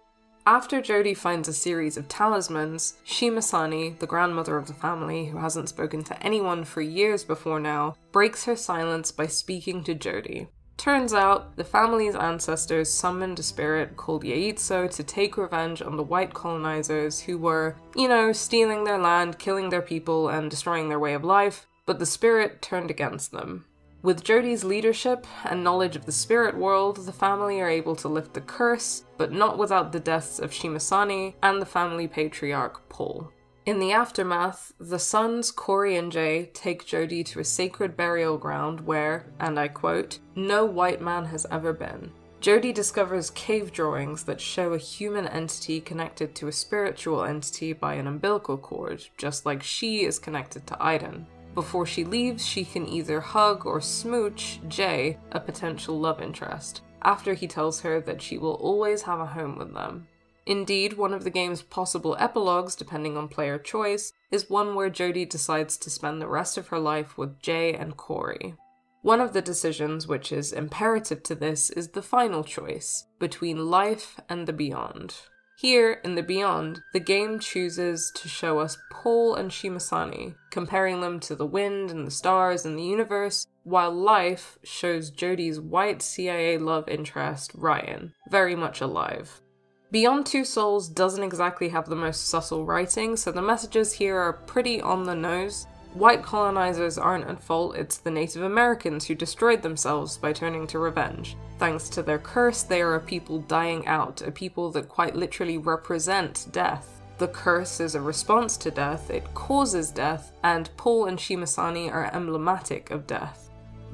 After Jodie finds a series of talismans, Shimasani, the grandmother of the family who hasn't spoken to anyone for years before now, breaks her silence by speaking to Jodie. Turns out, the family's ancestors summoned a spirit called Yaitso to take revenge on the white colonizers who were, you know, stealing their land, killing their people, and destroying their way of life, but the spirit turned against them. With Jodie's leadership and knowledge of the spirit world, the family are able to lift the curse, but not without the deaths of Shimasani and the family patriarch Paul. In the aftermath, the sons Corey and Jay take Jodie to a sacred burial ground where, and I quote, no white man has ever been. Jodie discovers cave drawings that show a human entity connected to a spiritual entity by an umbilical cord, just like she is connected to Aiden. Before she leaves, she can either hug or smooch Jay, a potential love interest, after he tells her that she will always have a home with them. Indeed, one of the game's possible epilogues, depending on player choice, is one where Jodie decides to spend the rest of her life with Jay and Corey. One of the decisions which is imperative to this is the final choice between life and the beyond. Here, in the Beyond, the game chooses to show us Paul and Shimasani, comparing them to the wind and the stars and the universe, while Life shows Jodie's white CIA love interest, Ryan, very much alive. Beyond Two Souls doesn't exactly have the most subtle writing, so the messages here are pretty on the nose, White colonizers aren't at fault, it's the Native Americans who destroyed themselves by turning to revenge. Thanks to their curse, they are a people dying out, a people that quite literally represent death. The curse is a response to death, it causes death, and Paul and Shimasani are emblematic of death.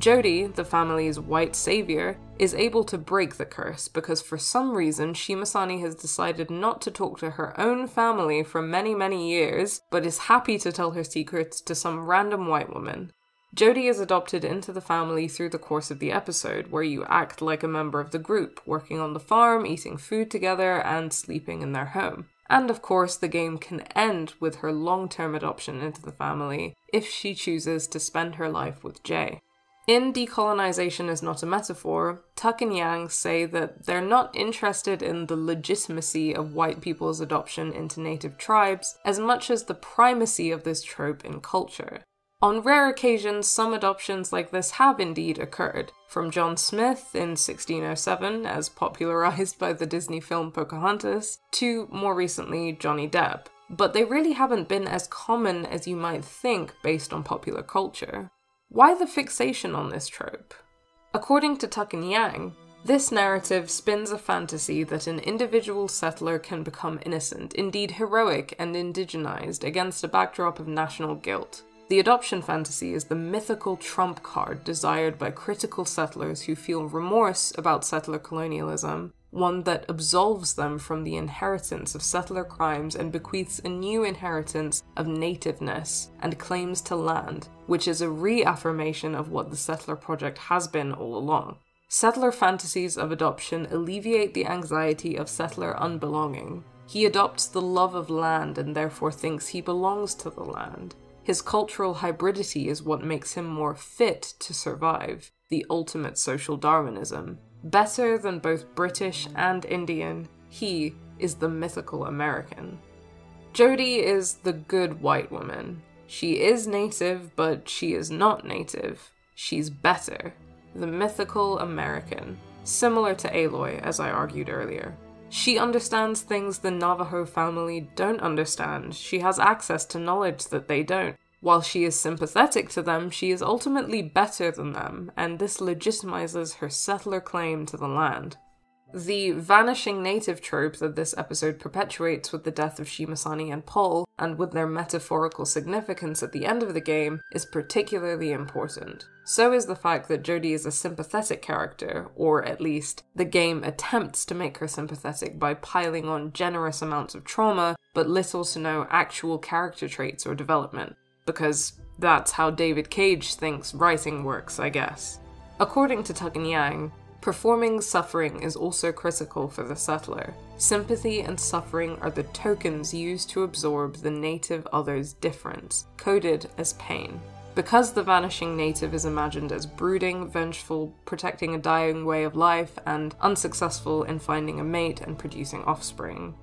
Jodie, the family's white savior, is able to break the curse because for some reason Shimasani has decided not to talk to her own family for many, many years, but is happy to tell her secrets to some random white woman. Jodie is adopted into the family through the course of the episode, where you act like a member of the group, working on the farm, eating food together, and sleeping in their home. And of course, the game can end with her long term adoption into the family if she chooses to spend her life with Jay. In Decolonization is Not a Metaphor, Tuck and Yang say that they're not interested in the legitimacy of white people's adoption into native tribes as much as the primacy of this trope in culture. On rare occasions, some adoptions like this have indeed occurred, from John Smith in 1607, as popularized by the Disney film Pocahontas, to more recently Johnny Depp, but they really haven't been as common as you might think based on popular culture. Why the fixation on this trope? According to Tuck and Yang, this narrative spins a fantasy that an individual settler can become innocent, indeed heroic and indigenized, against a backdrop of national guilt. The adoption fantasy is the mythical trump card desired by critical settlers who feel remorse about settler colonialism one that absolves them from the inheritance of settler crimes and bequeaths a new inheritance of nativeness and claims to land, which is a reaffirmation of what the settler project has been all along. Settler fantasies of adoption alleviate the anxiety of settler unbelonging. He adopts the love of land and therefore thinks he belongs to the land. His cultural hybridity is what makes him more fit to survive. the ultimate social Darwinism. Better than both British and Indian, he is the mythical American. Jodie is the good white woman. She is native, but she is not native. She's better. The mythical American. Similar to Aloy, as I argued earlier. She understands things the Navajo family don't understand. She has access to knowledge that they don't. While she is sympathetic to them, she is ultimately better than them, and this legitimizes her settler claim to the land. The vanishing native trope that this episode perpetuates with the death of Shimasani and Paul, and with their metaphorical significance at the end of the game, is particularly important. So is the fact that Jodie is a sympathetic character, or at least, the game attempts to make her sympathetic by piling on generous amounts of trauma, but little to no actual character traits or development. Because that's how David Cage thinks writing works, I guess. According to Tuck and Yang, Performing suffering is also critical for the settler. Sympathy and suffering are the tokens used to absorb the native other's difference, coded as pain. Because the vanishing native is imagined as brooding, vengeful, protecting a dying way of life, and unsuccessful in finding a mate and producing offspring.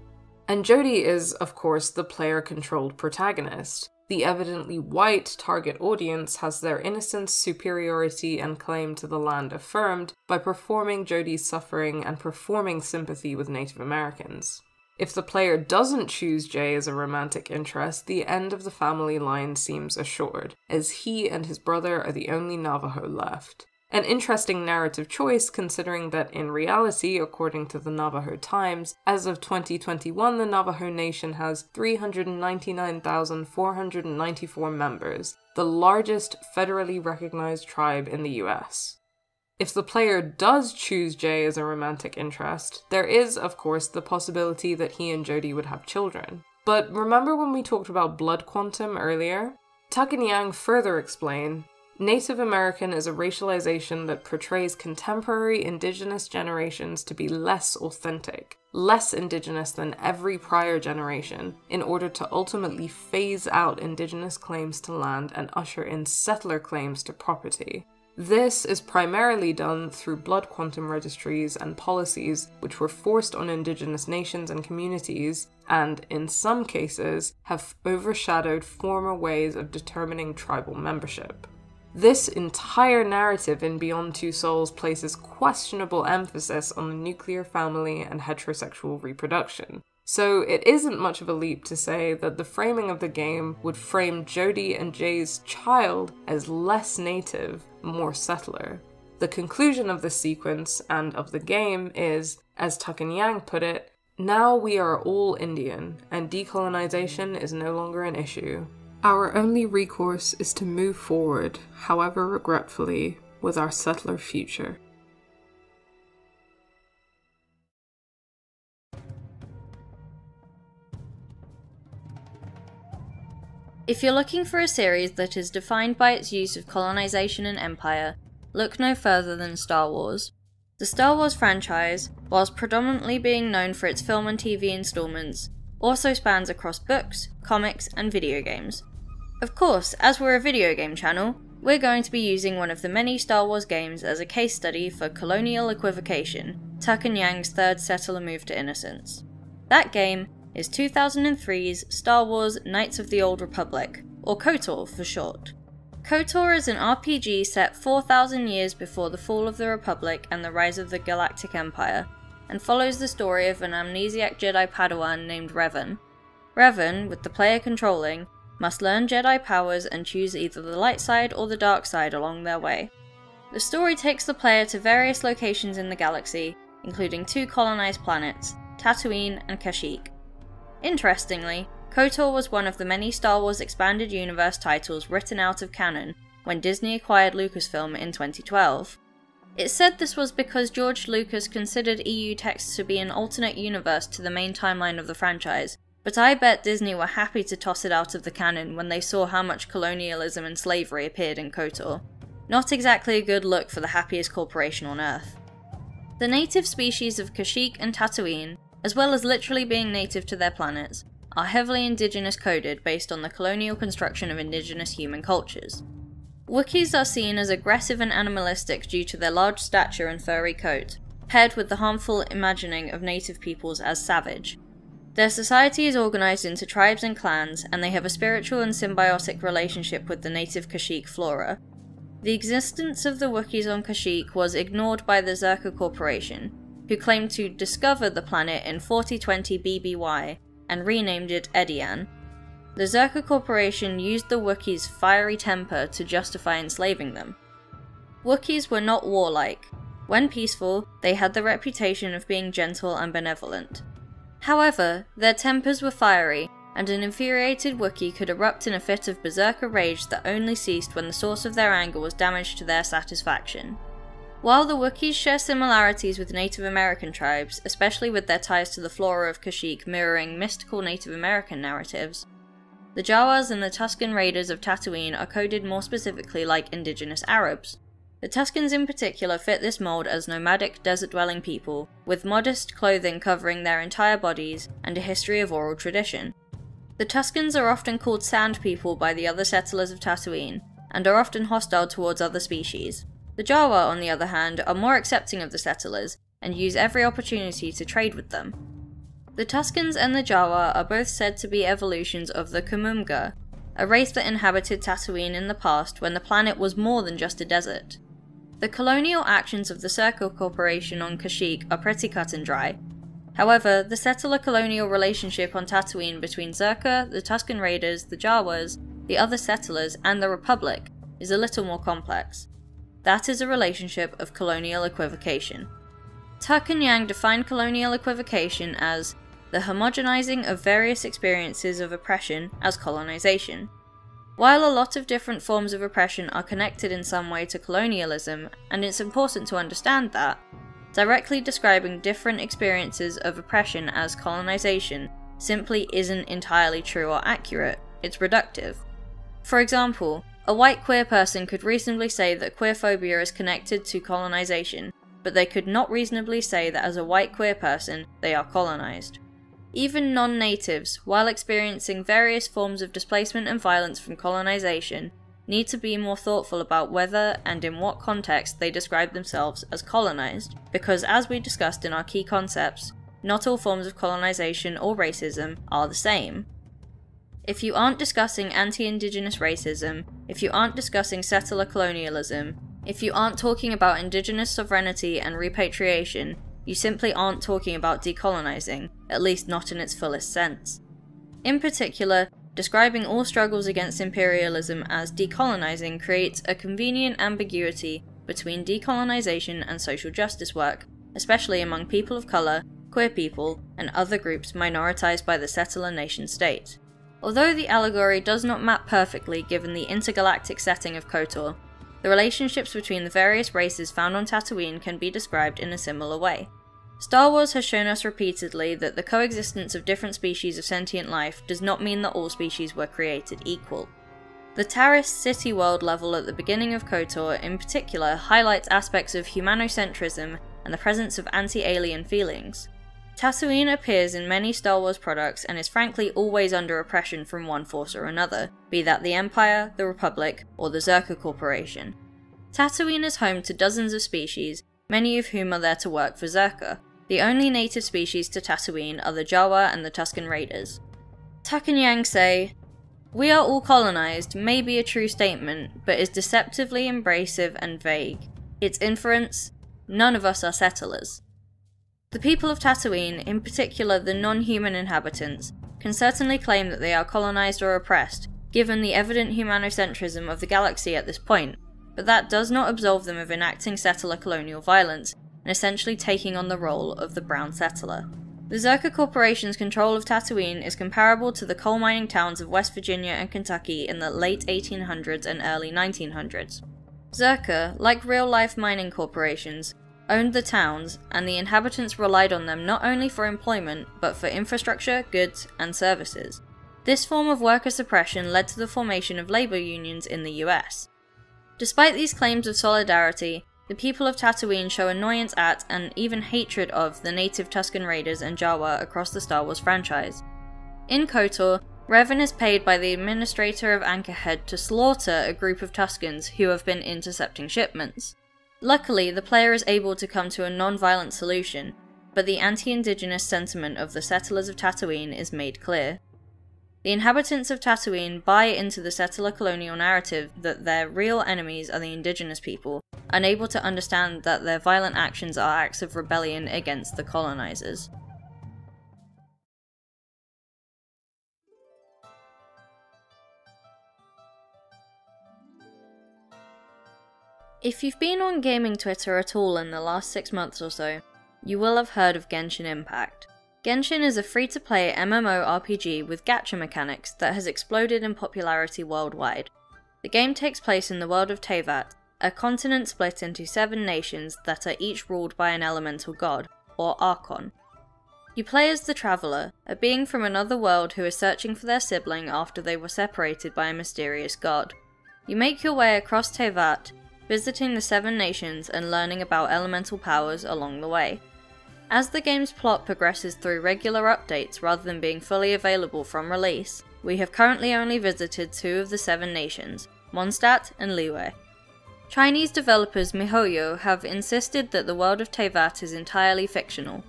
And Jodie is, of course, the player controlled protagonist. The evidently white target audience has their innocence, superiority, and claim to the land affirmed by performing Jodie's suffering and performing sympathy with Native Americans. If the player doesn't choose Jay as a romantic interest, the end of the family line seems assured, as he and his brother are the only Navajo left. An interesting narrative choice, considering that in reality, according to the Navajo Times, as of 2021, the Navajo Nation has 399,494 members, the largest federally recognized tribe in the US. If the player does choose Jay as a romantic interest, there is, of course, the possibility that he and Jodie would have children. But remember when we talked about blood quantum earlier? Tuck and Yang further explain Native American is a racialization that portrays contemporary indigenous generations to be less authentic, less indigenous than every prior generation, in order to ultimately phase out indigenous claims to land and usher in settler claims to property. This is primarily done through blood quantum registries and policies which were forced on indigenous nations and communities, and in some cases have overshadowed former ways of determining tribal membership. This entire narrative in Beyond Two Souls places questionable emphasis on the nuclear family and heterosexual reproduction. So it isn't much of a leap to say that the framing of the game would frame Jodie and Jay's child as less native, more settler. The conclusion of the sequence and of the game is, as Tuck and Yang put it, now we are all Indian, and decolonization is no longer an issue. Our only recourse is to move forward, however regretfully, with our settler future. If you're looking for a series that is defined by its use of colonization and empire, look no further than Star Wars. The Star Wars franchise, whilst predominantly being known for its film and TV installments, also spans across books, comics, and video games. Of course, as we're a video game channel, we're going to be using one of the many Star Wars games as a case study for colonial equivocation, Tuck and Yang's third settler move to innocence. That game is 2003's Star Wars Knights of the Old Republic, or KOTOR for short. KOTOR is an RPG set 4,000 years before the fall of the Republic and the rise of the Galactic Empire, and follows the story of an amnesiac Jedi Padawan named Revan. Revan, with the player controlling, must learn Jedi powers and choose either the light side or the dark side along their way. The story takes the player to various locations in the galaxy, including two colonized planets, Tatooine and Kashyyyk. Interestingly, KOTOR was one of the many Star Wars Expanded Universe titles written out of canon when Disney acquired Lucasfilm in 2012. It's said this was because George Lucas considered EU texts to be an alternate universe to the main timeline of the franchise, but I bet Disney were happy to toss it out of the canon when they saw how much colonialism and slavery appeared in KOTOR. Not exactly a good look for the happiest corporation on Earth. The native species of Kashyyyk and Tatooine, as well as literally being native to their planets, are heavily indigenous coded based on the colonial construction of indigenous human cultures. Wookiees are seen as aggressive and animalistic due to their large stature and furry coat, paired with the harmful imagining of native peoples as savage. Their society is organized into tribes and clans, and they have a spiritual and symbiotic relationship with the native Kashyyyk flora. The existence of the Wookiees on Kashyyyk was ignored by the Czerka Corporation, who claimed to discover the planet in 4020 BBY and renamed it Edean. The Czerka Corporation used the Wookiees' fiery temper to justify enslaving them. Wookiees were not warlike. When peaceful, they had the reputation of being gentle and benevolent. However, their tempers were fiery, and an infuriated Wookiee could erupt in a fit of berserker rage that only ceased when the source of their anger was damaged to their satisfaction. While the Wookiees share similarities with Native American tribes, especially with their ties to the flora of Kashyyyk mirroring mystical Native American narratives, the Jawas and the Tusken Raiders of Tatooine are coded more specifically like indigenous Arabs. The Tuskens in particular fit this mold as nomadic, desert dwelling people, with modest clothing covering their entire bodies and a history of oral tradition. The Tuskens are often called Sand People by the other settlers of Tatooine, and are often hostile towards other species. The Jawa, on the other hand, are more accepting of the settlers and use every opportunity to trade with them. The Tuskens and the Jawa are both said to be evolutions of the Kumumgah, a race that inhabited Tatooine in the past when the planet was more than just a desert. The colonial actions of the Czerka Corporation on Kashyyyk are pretty cut and dry. However, the settler-colonial relationship on Tatooine between Czerka, the Tusken Raiders, the Jawas, the other settlers, and the Republic is a little more complex. That is a relationship of colonial equivocation. Tuck and Yang define colonial equivocation as the homogenizing of various experiences of oppression as colonization. While a lot of different forms of oppression are connected in some way to colonialism, and it's important to understand that, directly describing different experiences of oppression as colonization simply isn't entirely true or accurate, it's reductive. For example, a white queer person could reasonably say that queerphobia is connected to colonization, but they could not reasonably say that as a white queer person, they are colonized. Even non natives, while experiencing various forms of displacement and violence from colonization, need to be more thoughtful about whether and in what context they describe themselves as colonized, because as we discussed in our key concepts, not all forms of colonization or racism are the same. If you aren't discussing anti indigenous racism, if you aren't discussing settler colonialism, if you aren't talking about indigenous sovereignty and repatriation, you simply aren't talking about decolonizing, at least not in its fullest sense. In particular, describing all struggles against imperialism as decolonizing creates a convenient ambiguity between decolonization and social justice work, especially among people of colour, queer people, and other groups minoritized by the settler nation state. Although the allegory does not map perfectly given the intergalactic setting of KOTOR, the relationships between the various races found on Tatooine can be described in a similar way. Star Wars has shown us repeatedly that the coexistence of different species of sentient life does not mean that all species were created equal. The Taris city world level at the beginning of KOTOR in particular highlights aspects of humanocentrism and the presence of anti-alien feelings. Tatooine appears in many Star Wars products and is frankly always under oppression from one force or another, be that the Empire, the Republic, or the Czerka Corporation. Tatooine is home to dozens of species, many of whom are there to work for Czerka. The only native species to Tatooine are the Jawa and the Tusken Raiders. Tuck and Yang say, We are all colonized may be a true statement, but is deceptively embracive and vague. Its inference, none of us are settlers. The people of Tatooine, in particular the non human inhabitants, can certainly claim that they are colonized or oppressed, given the evident humanocentrism of the galaxy at this point, but that does not absolve them of enacting settler colonial violence and essentially taking on the role of the brown settler. The Czerka Corporation's control of Tatooine is comparable to the coal mining towns of West Virginia and Kentucky in the late 1800s and early 1900s. Czerka, like real life mining corporations, owned the towns, and the inhabitants relied on them not only for employment, but for infrastructure, goods, and services. This form of worker suppression led to the formation of labour unions in the US. Despite these claims of solidarity, the people of Tatooine show annoyance at and even hatred of the native Tusken Raiders and Jawa across the Star Wars franchise. In KOTOR, Revan is paid by the administrator of Anchorhead to slaughter a group of Tuskens who have been intercepting shipments. Luckily, the player is able to come to a non-violent solution, but the anti-indigenous sentiment of the settlers of Tatooine is made clear. The inhabitants of Tatooine buy into the settler colonial narrative that their real enemies are the indigenous people, unable to understand that their violent actions are acts of rebellion against the colonizers. If you've been on gaming Twitter at all in the last six months or so, you will have heard of Genshin Impact. Genshin is a free to play MMORPG with gacha mechanics that has exploded in popularity worldwide. The game takes place in the world of Teyvat, a continent split into seven nations that are each ruled by an elemental god, or Archon. You play as the Traveller, a being from another world who is searching for their sibling after they were separated by a mysterious god. You make your way across Teyvat, visiting the Seven Nations and learning about elemental powers along the way. As the game's plot progresses through regular updates rather than being fully available from release, we have currently only visited two of the Seven Nations, Mondstadt and Liyue. Chinese developers MiHoYo have insisted that the world of Teyvat is entirely fictional,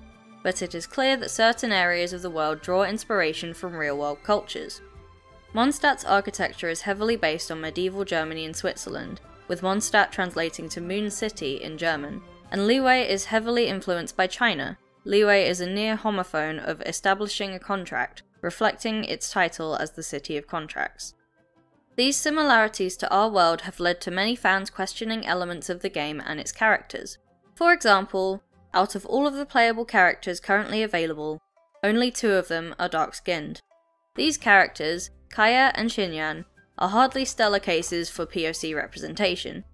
but it is clear that certain areas of the world draw inspiration from real-world cultures. Mondstadt's architecture is heavily based on medieval Germany and Switzerland, with Mondstadt translating to Moon City in German, and Liyue is heavily influenced by China. Liyue is a near homophone of establishing a contract, reflecting its title as the City of Contracts. These similarities to our world have led to many fans questioning elements of the game and its characters. For example, out of all of the playable characters currently available, only two of them are dark skinned. These characters, Kaeya and Xinyan, are hardly stellar cases for POC representation.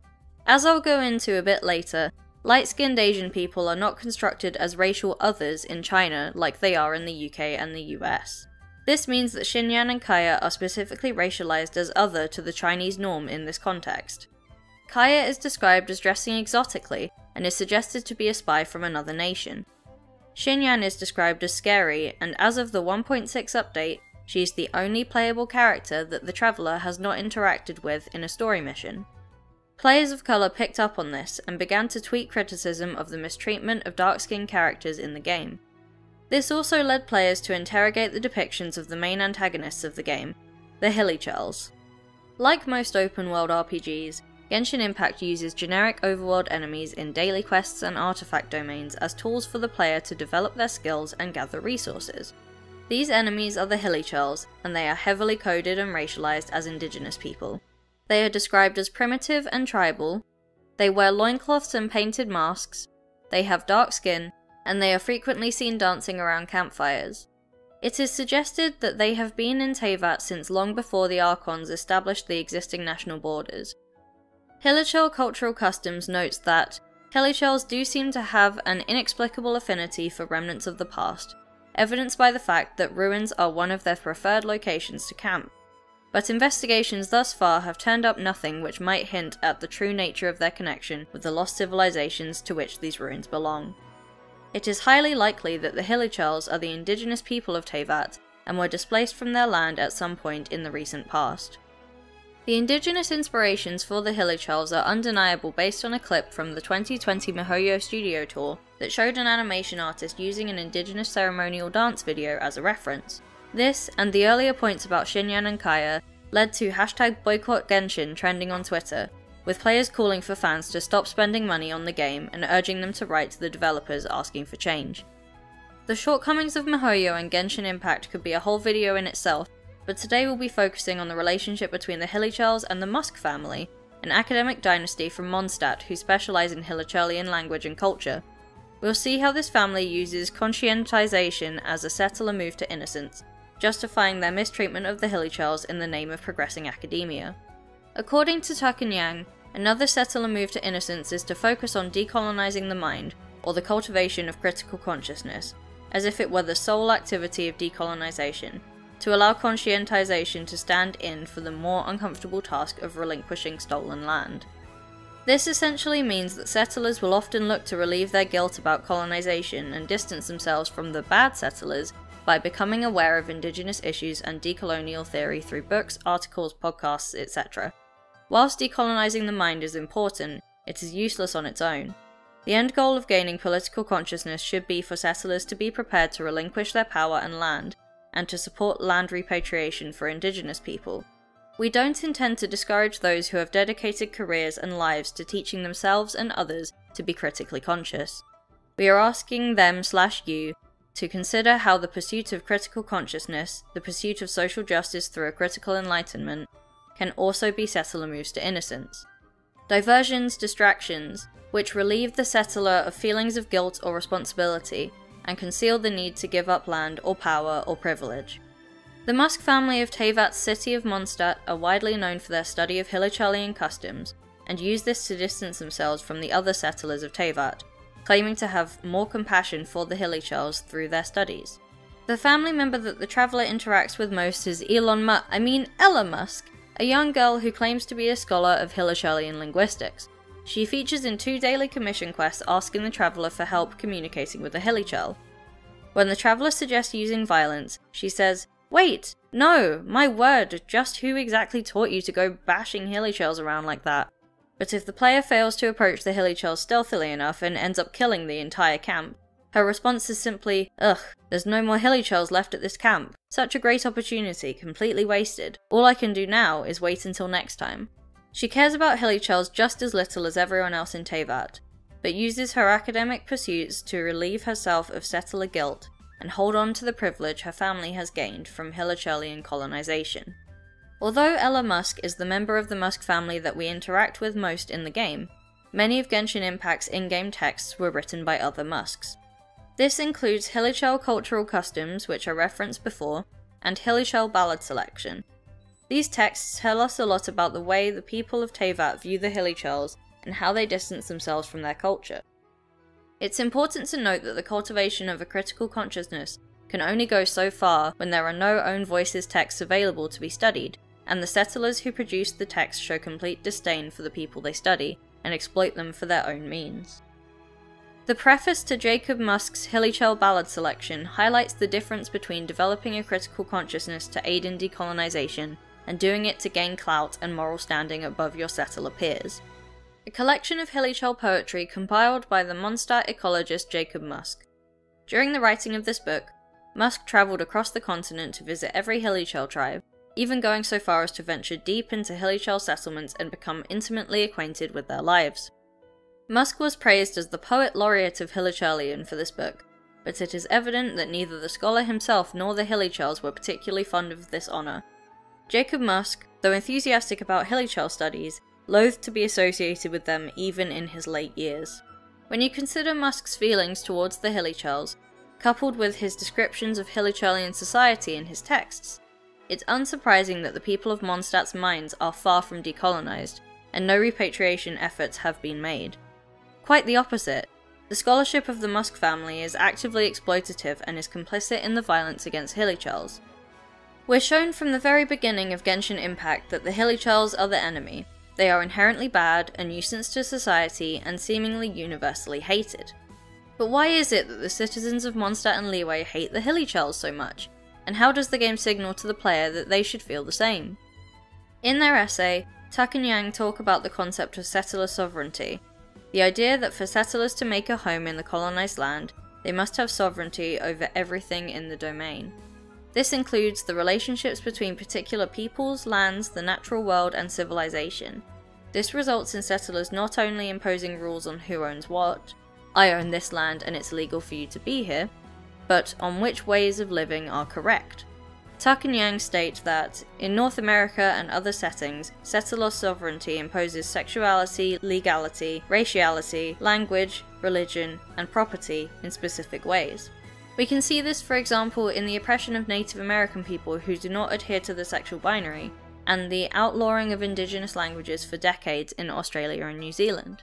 As I'll go into a bit later, light skinned Asian people are not constructed as racial others in China like they are in the UK and the US. This means that Xinyan and Kaeya are specifically racialized as other to the Chinese norm in this context. Kaeya is described as dressing exotically and is suggested to be a spy from another nation. Xinyan is described as scary, and as of the 1.6 update, she is the only playable character that the Traveller has not interacted with in a story mission. Players of colour picked up on this and began to tweet criticism of the mistreatment of dark skinned characters in the game. This also led players to interrogate the depictions of the main antagonists of the game, the Hilichurls. Like most open world RPGs, Genshin Impact uses generic overworld enemies in daily quests and artifact domains as tools for the player to develop their skills and gather resources. These enemies are the Hilichurls, and they are heavily coded and racialized as indigenous people. They are described as primitive and tribal, they wear loincloths and painted masks, they have dark skin, and they are frequently seen dancing around campfires. It is suggested that they have been in Teyvat since long before the Archons established the existing national borders. Hilichurl Cultural Customs notes that Hilichurls do seem to have an inexplicable affinity for remnants of the past, evidenced by the fact that ruins are one of their preferred locations to camp. But investigations thus far have turned up nothing which might hint at the true nature of their connection with the lost civilizations to which these ruins belong. It is highly likely that the Hilichurls are the indigenous people of Teyvat and were displaced from their land at some point in the recent past. The indigenous inspirations for the Hilichurls are undeniable based on a clip from the 2020 MiHoYo Studio Tour that showed an animation artist using an indigenous ceremonial dance video as a reference. This, and the earlier points about Xinyan and Kaeya, led to hashtag boycott Genshin trending on Twitter, with players calling for fans to stop spending money on the game and urging them to write to the developers asking for change. The shortcomings of MiHoYo and Genshin Impact could be a whole video in itself, but today we'll be focusing on the relationship between the Hilichurls and the Musk family, an academic dynasty from Mondstadt who specialise in Hilichurlian language and culture. We'll see how this family uses conscientization as a settler move to innocence, justifying their mistreatment of the Hilichurls in the name of progressing academia. According to Tuck and Yang, another settler move to innocence is to focus on decolonizing the mind, or the cultivation of critical consciousness, as if it were the sole activity of decolonization, to allow conscientization to stand in for the more uncomfortable task of relinquishing stolen land. This essentially means that settlers will often look to relieve their guilt about colonization and distance themselves from the bad settlers by becoming aware of Indigenous issues and decolonial theory through books, articles, podcasts, etc. Whilst decolonising the mind is important, it is useless on its own. The end goal of gaining political consciousness should be for settlers to be prepared to relinquish their power and land, and to support land repatriation for Indigenous people. We don't intend to discourage those who have dedicated careers and lives to teaching themselves and others to be critically conscious. We are asking them slash you to consider how the pursuit of critical consciousness, the pursuit of social justice through a critical enlightenment, can also be settler moves to innocence. Diversions, distractions, which relieve the settler of feelings of guilt or responsibility and conceal the need to give up land or power or privilege. The Musk family of Teyvat's city of Mondstadt are widely known for their study of Hilichurlian customs and use this to distance themselves from the other settlers of Teyvat, claiming to have more compassion for the Hilichurls through their studies. The family member that the traveller interacts with most is Elon Musk, I mean Ella Musk, a young girl who claims to be a scholar of Hilichurlian linguistics. She features in two daily commission quests asking the traveller for help communicating with the Hilichurl. When the traveller suggests using violence, she says, Wait, no, my word, just who exactly taught you to go bashing Hilichurls around like that? But if the player fails to approach the Hilichurls stealthily enough and ends up killing the entire camp, her response is simply, Ugh, there's no more Hilichurls left at this camp. Such a great opportunity, completely wasted. All I can do now is wait until next time. She cares about Hilichurls just as little as everyone else in Teyvat, but uses her academic pursuits to relieve herself of settler guilt and hold on to the privilege her family has gained from Hilichurlian colonization. Although Ella Musk is the member of the Musk family that we interact with most in the game, many of Genshin Impact's in-game texts were written by other Musks. This includes Hilichurl cultural customs, which are referenced before, and Hilichurl ballad selection. These texts tell us a lot about the way the people of Teyvat view the Hilichurls and how they distance themselves from their culture. It's important to note that the cultivation of a critical consciousness can only go so far when there are no own voices texts available to be studied, and the settlers who produce the text show complete disdain for the people they study and exploit them for their own means. The preface to Jacob Musk's Hilichurl ballad selection highlights the difference between developing a critical consciousness to aid in decolonization and doing it to gain clout and moral standing above your settler peers. A collection of Hilichurl poetry compiled by the Mondstadt ecologist Jacob Musk. During the writing of this book, Musk travelled across the continent to visit every Hilichurl tribe, even going so far as to venture deep into Hilichurl settlements and become intimately acquainted with their lives. Musk was praised as the poet laureate of Hilichurlian for this book, but it is evident that neither the scholar himself nor the Hilichurls were particularly fond of this honour. Jacob Musk, though enthusiastic about Hilichurl studies, loathed to be associated with them even in his late years. When you consider Musk's feelings towards the Hilichurls, coupled with his descriptions of Hilichurlian society in his texts, it's unsurprising that the people of Mondstadt's minds are far from decolonized, and no repatriation efforts have been made. Quite the opposite. The scholarship of the Musk family is actively exploitative and is complicit in the violence against Hilichurls. We're shown from the very beginning of Genshin Impact that the Hilichurls are the enemy. They are inherently bad, a nuisance to society, and seemingly universally hated. But why is it that the citizens of Mondstadt and Liyue hate the Hilichurls so much? And how does the game signal to the player that they should feel the same? In their essay, Tuck and Yang talk about the concept of settler sovereignty, the idea that for settlers to make a home in the colonized land, they must have sovereignty over everything in the domain. This includes the relationships between particular peoples, lands, the natural world, and civilization. This results in settlers not only imposing rules on who owns what, I own this land and it's legal for you to be here, but on which ways of living are correct. Tuck and Yang state that, in North America and other settings, settler sovereignty imposes sexuality, legality, raciality, language, religion, and property in specific ways. We can see this, for example, in the oppression of Native American people who do not adhere to the sexual binary, and the outlawing of indigenous languages for decades in Australia and New Zealand.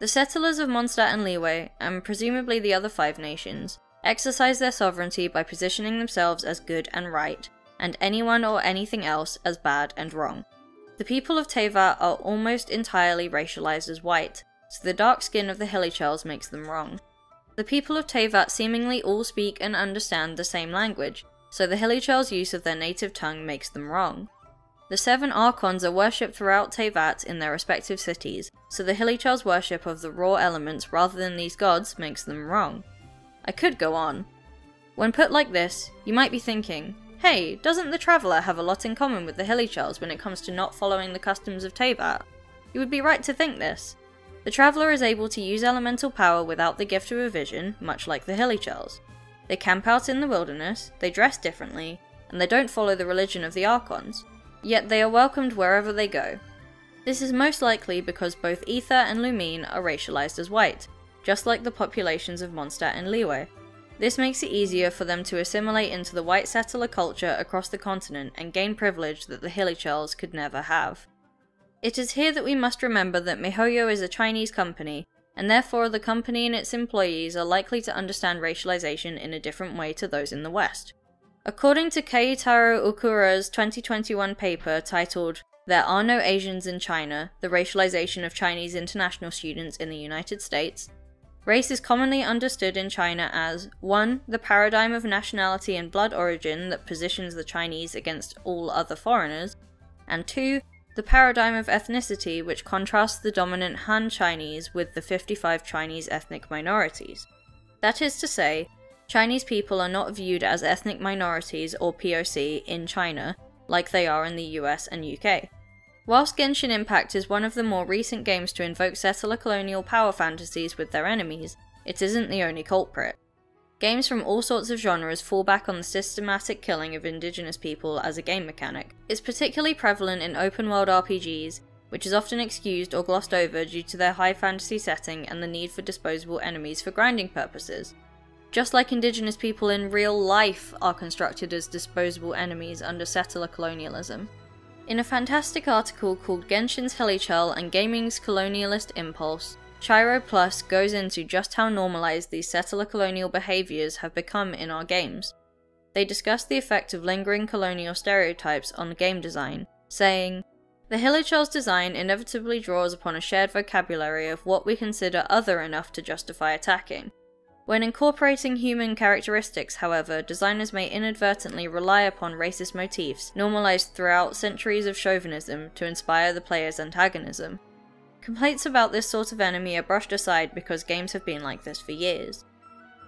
The settlers of Mondstadt and Liyue, and presumably the other five nations, exercise their sovereignty by positioning themselves as good and right, and anyone or anything else as bad and wrong. The people of Teyvat are almost entirely racialized as white, so the dark skin of the Hilichurls makes them wrong. The people of Teyvat seemingly all speak and understand the same language, so the Hilichurl's use of their native tongue makes them wrong. The seven Archons are worshipped throughout Teyvat in their respective cities, so the Hilichurl's worship of the raw elements rather than these gods makes them wrong. I could go on. When put like this, you might be thinking, hey, doesn't the Traveller have a lot in common with the Hilichurls when it comes to not following the customs of Teyvat? You would be right to think this. The Traveller is able to use elemental power without the gift of a vision, much like the Hilichurls. They camp out in the wilderness, they dress differently, and they don't follow the religion of the Archons, yet they are welcomed wherever they go. This is most likely because both Aether and Lumine are racialized as white, just like the populations of Mondstadt and Liyue. This makes it easier for them to assimilate into the white settler culture across the continent and gain privilege that the Hilichurls could never have. It is here that we must remember that MiHoYo is a Chinese company, and therefore the company and its employees are likely to understand racialization in a different way to those in the West. According to Keitaro Okura's 2021 paper titled There Are No Asians in China The Racialization of Chinese International Students in the United States, race is commonly understood in China as 1. The paradigm of nationality and blood origin that positions the Chinese against all other foreigners, and 2. The paradigm of ethnicity which contrasts the dominant Han Chinese with the 55 Chinese ethnic minorities. That is to say, Chinese people are not viewed as ethnic minorities or POC in China, like they are in the US and UK. Whilst Genshin Impact is one of the more recent games to invoke settler colonial power fantasies with their enemies, it isn't the only culprit. Games from all sorts of genres fall back on the systematic killing of indigenous people as a game mechanic. It's particularly prevalent in open world RPGs, which is often excused or glossed over due to their high fantasy setting and the need for disposable enemies for grinding purposes just like indigenous people in real life are constructed as disposable enemies under settler colonialism. In a fantastic article called Genshin's Hilichurl and Gaming's Colonialist Impulse, Chiro Plus goes into just how normalized these settler colonial behaviors have become in our games. They discuss the effect of lingering colonial stereotypes on game design, saying, The Hilichurl's design inevitably draws upon a shared vocabulary of what we consider other enough to justify attacking, when incorporating human characteristics, however, designers may inadvertently rely upon racist motifs normalized throughout centuries of chauvinism to inspire the player's antagonism. Complaints about this sort of enemy are brushed aside because games have been like this for years.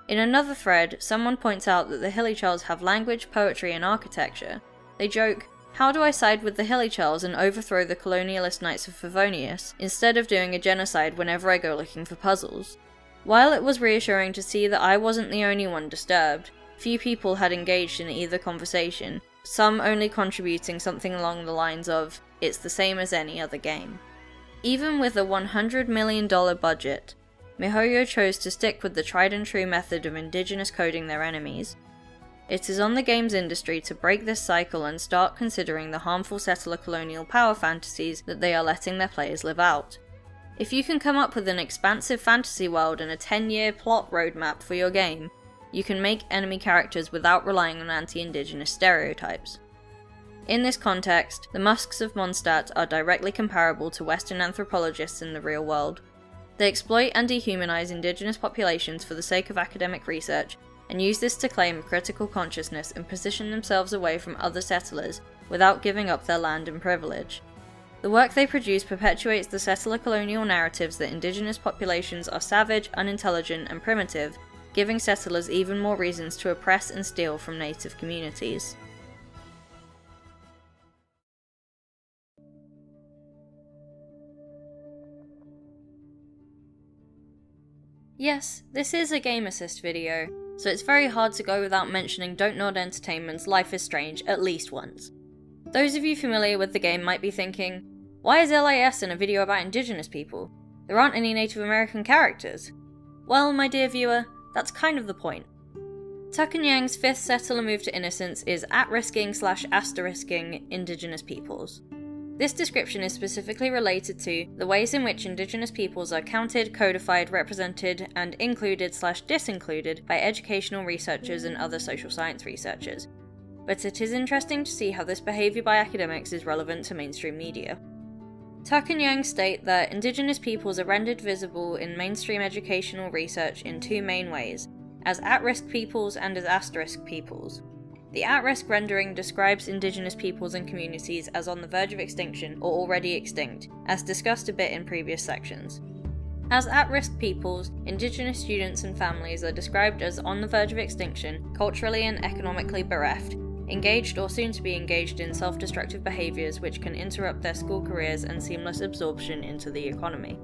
In another thread, someone points out that the Hilichurls have language, poetry, and architecture. They joke, how do I side with the Hilichurls and overthrow the colonialist Knights of Favonius, instead of doing a genocide whenever I go looking for puzzles? While it was reassuring to see that I wasn't the only one disturbed, few people had engaged in either conversation, some only contributing something along the lines of, it's the same as any other game. Even with a $100 million budget, MiHoYo chose to stick with the tried and true method of indigenous coding their enemies. It is on the games industry to break this cycle and start considering the harmful settler colonial power fantasies that they are letting their players live out. If you can come up with an expansive fantasy world and a 10 year plot roadmap for your game, you can make enemy characters without relying on anti indigenous stereotypes. In this context, the Musks of Mondstadt are directly comparable to Western anthropologists in the real world. They exploit and dehumanize indigenous populations for the sake of academic research, and use this to claim critical consciousness and position themselves away from other settlers without giving up their land and privilege. The work they produce perpetuates the settler colonial narratives that indigenous populations are savage, unintelligent, and primitive, giving settlers even more reasons to oppress and steal from native communities. Yes, this is a Game Assist video, so it's very hard to go without mentioning Dontnod Entertainment's Life is Strange at least once. Those of you familiar with the game might be thinking, why is LIS in a video about indigenous people? There aren't any Native American characters. Well, my dear viewer, that's kind of the point. Tuck and Yang's fifth settler move to innocence is at-risking slash asterisking indigenous peoples. This description is specifically related to the ways in which indigenous peoples are counted, codified, represented, and included slash disincluded by educational researchers and other social science researchers. But it is interesting to see how this behaviour by academics is relevant to mainstream media. Tuck and Yang state that Indigenous peoples are rendered visible in mainstream educational research in two main ways as at risk peoples and as asterisk peoples. The at risk rendering describes Indigenous peoples and communities as on the verge of extinction or already extinct, as discussed a bit in previous sections. As at risk peoples, Indigenous students and families are described as on the verge of extinction, culturally and economically bereft, engaged or soon to be engaged in self destructive behaviours which can interrupt their school careers and seamless absorption into the economy.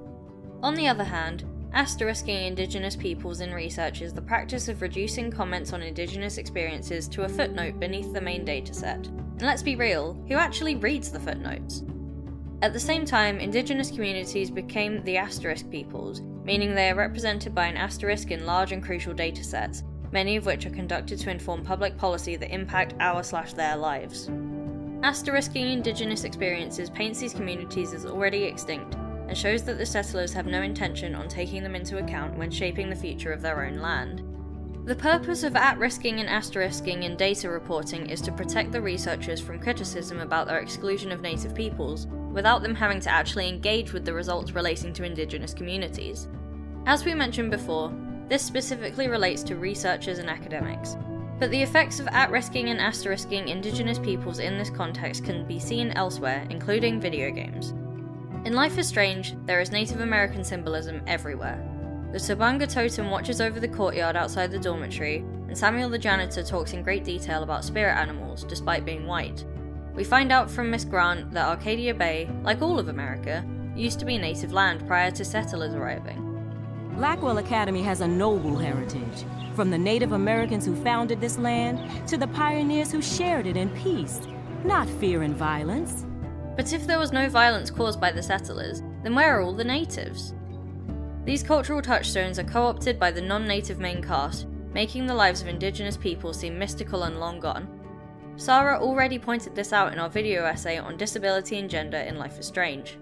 On the other hand, Asterisking Indigenous peoples in research is the practice of reducing comments on Indigenous experiences to a footnote beneath the main dataset. And let's be real, who actually reads the footnotes? At the same time, Indigenous communities became the asterisk peoples, meaning they are represented by an asterisk in large and crucial datasets, many of which are conducted to inform public policy that impact our slash their lives. Asterisking Indigenous experiences paints these communities as already extinct, and shows that the settlers have no intention on taking them into account when shaping the future of their own land. The purpose of at-risking and asterisking in data reporting is to protect the researchers from criticism about their exclusion of native peoples, without them having to actually engage with the results relating to indigenous communities. As we mentioned before, this specifically relates to researchers and academics. But the effects of at-risking and asterisking indigenous peoples in this context can be seen elsewhere, including video games. In Life is Strange, there is Native American symbolism everywhere. The Tobanga totem watches over the courtyard outside the dormitory, and Samuel the janitor talks in great detail about spirit animals, despite being white. We find out from Miss Grant that Arcadia Bay, like all of America, used to be native land prior to settlers arriving. Blackwell Academy has a noble heritage, from the Native Americans who founded this land to the pioneers who shared it in peace, not fear and violence. But if there was no violence caused by the settlers, then where are all the natives? These cultural touchstones are co opted by the non native main cast, making the lives of indigenous people seem mystical and long gone. Sarah already pointed this out in our video essay on disability and gender in Life is Strange.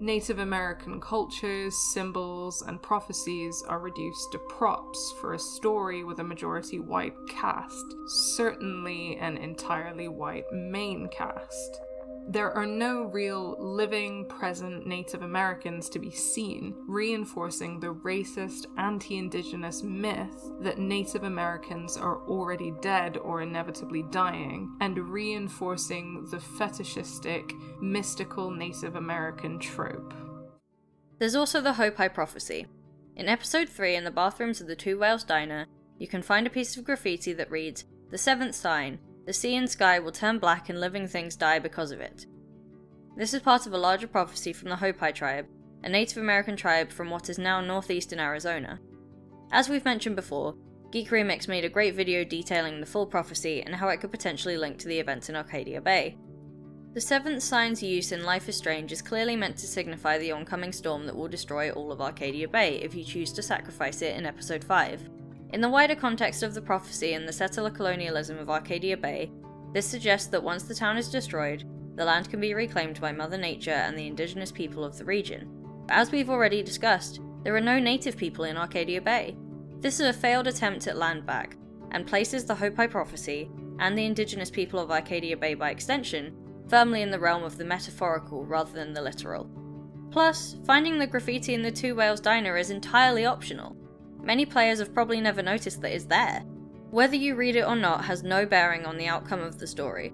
Native American cultures, symbols, and prophecies are reduced to props for a story with a majority white cast, certainly an entirely white main cast there are no real living, present Native Americans to be seen, reinforcing the racist, anti Indigenous myth that Native Americans are already dead or inevitably dying, and reinforcing the fetishistic, mystical Native American trope. There's also the Hopi prophecy. In episode 3, in the bathrooms of the Two Whales Diner, you can find a piece of graffiti that reads, The seventh sign, the sea and sky will turn black and living things die because of it. This is part of a larger prophecy from the Hopi tribe, a Native American tribe from what is now northeastern Arizona. As we've mentioned before, Geek Remix made a great video detailing the full prophecy and how it could potentially link to the events in Arcadia Bay. The seventh sign's use in Life is Strange is clearly meant to signify the oncoming storm that will destroy all of Arcadia Bay if you choose to sacrifice it in episode 5. In the wider context of the prophecy and the settler colonialism of Arcadia Bay, this suggests that once the town is destroyed, the land can be reclaimed by Mother Nature and the indigenous people of the region. But as we've already discussed, there are no native people in Arcadia Bay. This is a failed attempt at land back, and places the Hopi prophecy, and the indigenous people of Arcadia Bay by extension, firmly in the realm of the metaphorical rather than the literal. Plus, finding the graffiti in the Two Whales Diner is entirely optional. Many players have probably never noticed that it's there. Whether you read it or not has no bearing on the outcome of the story.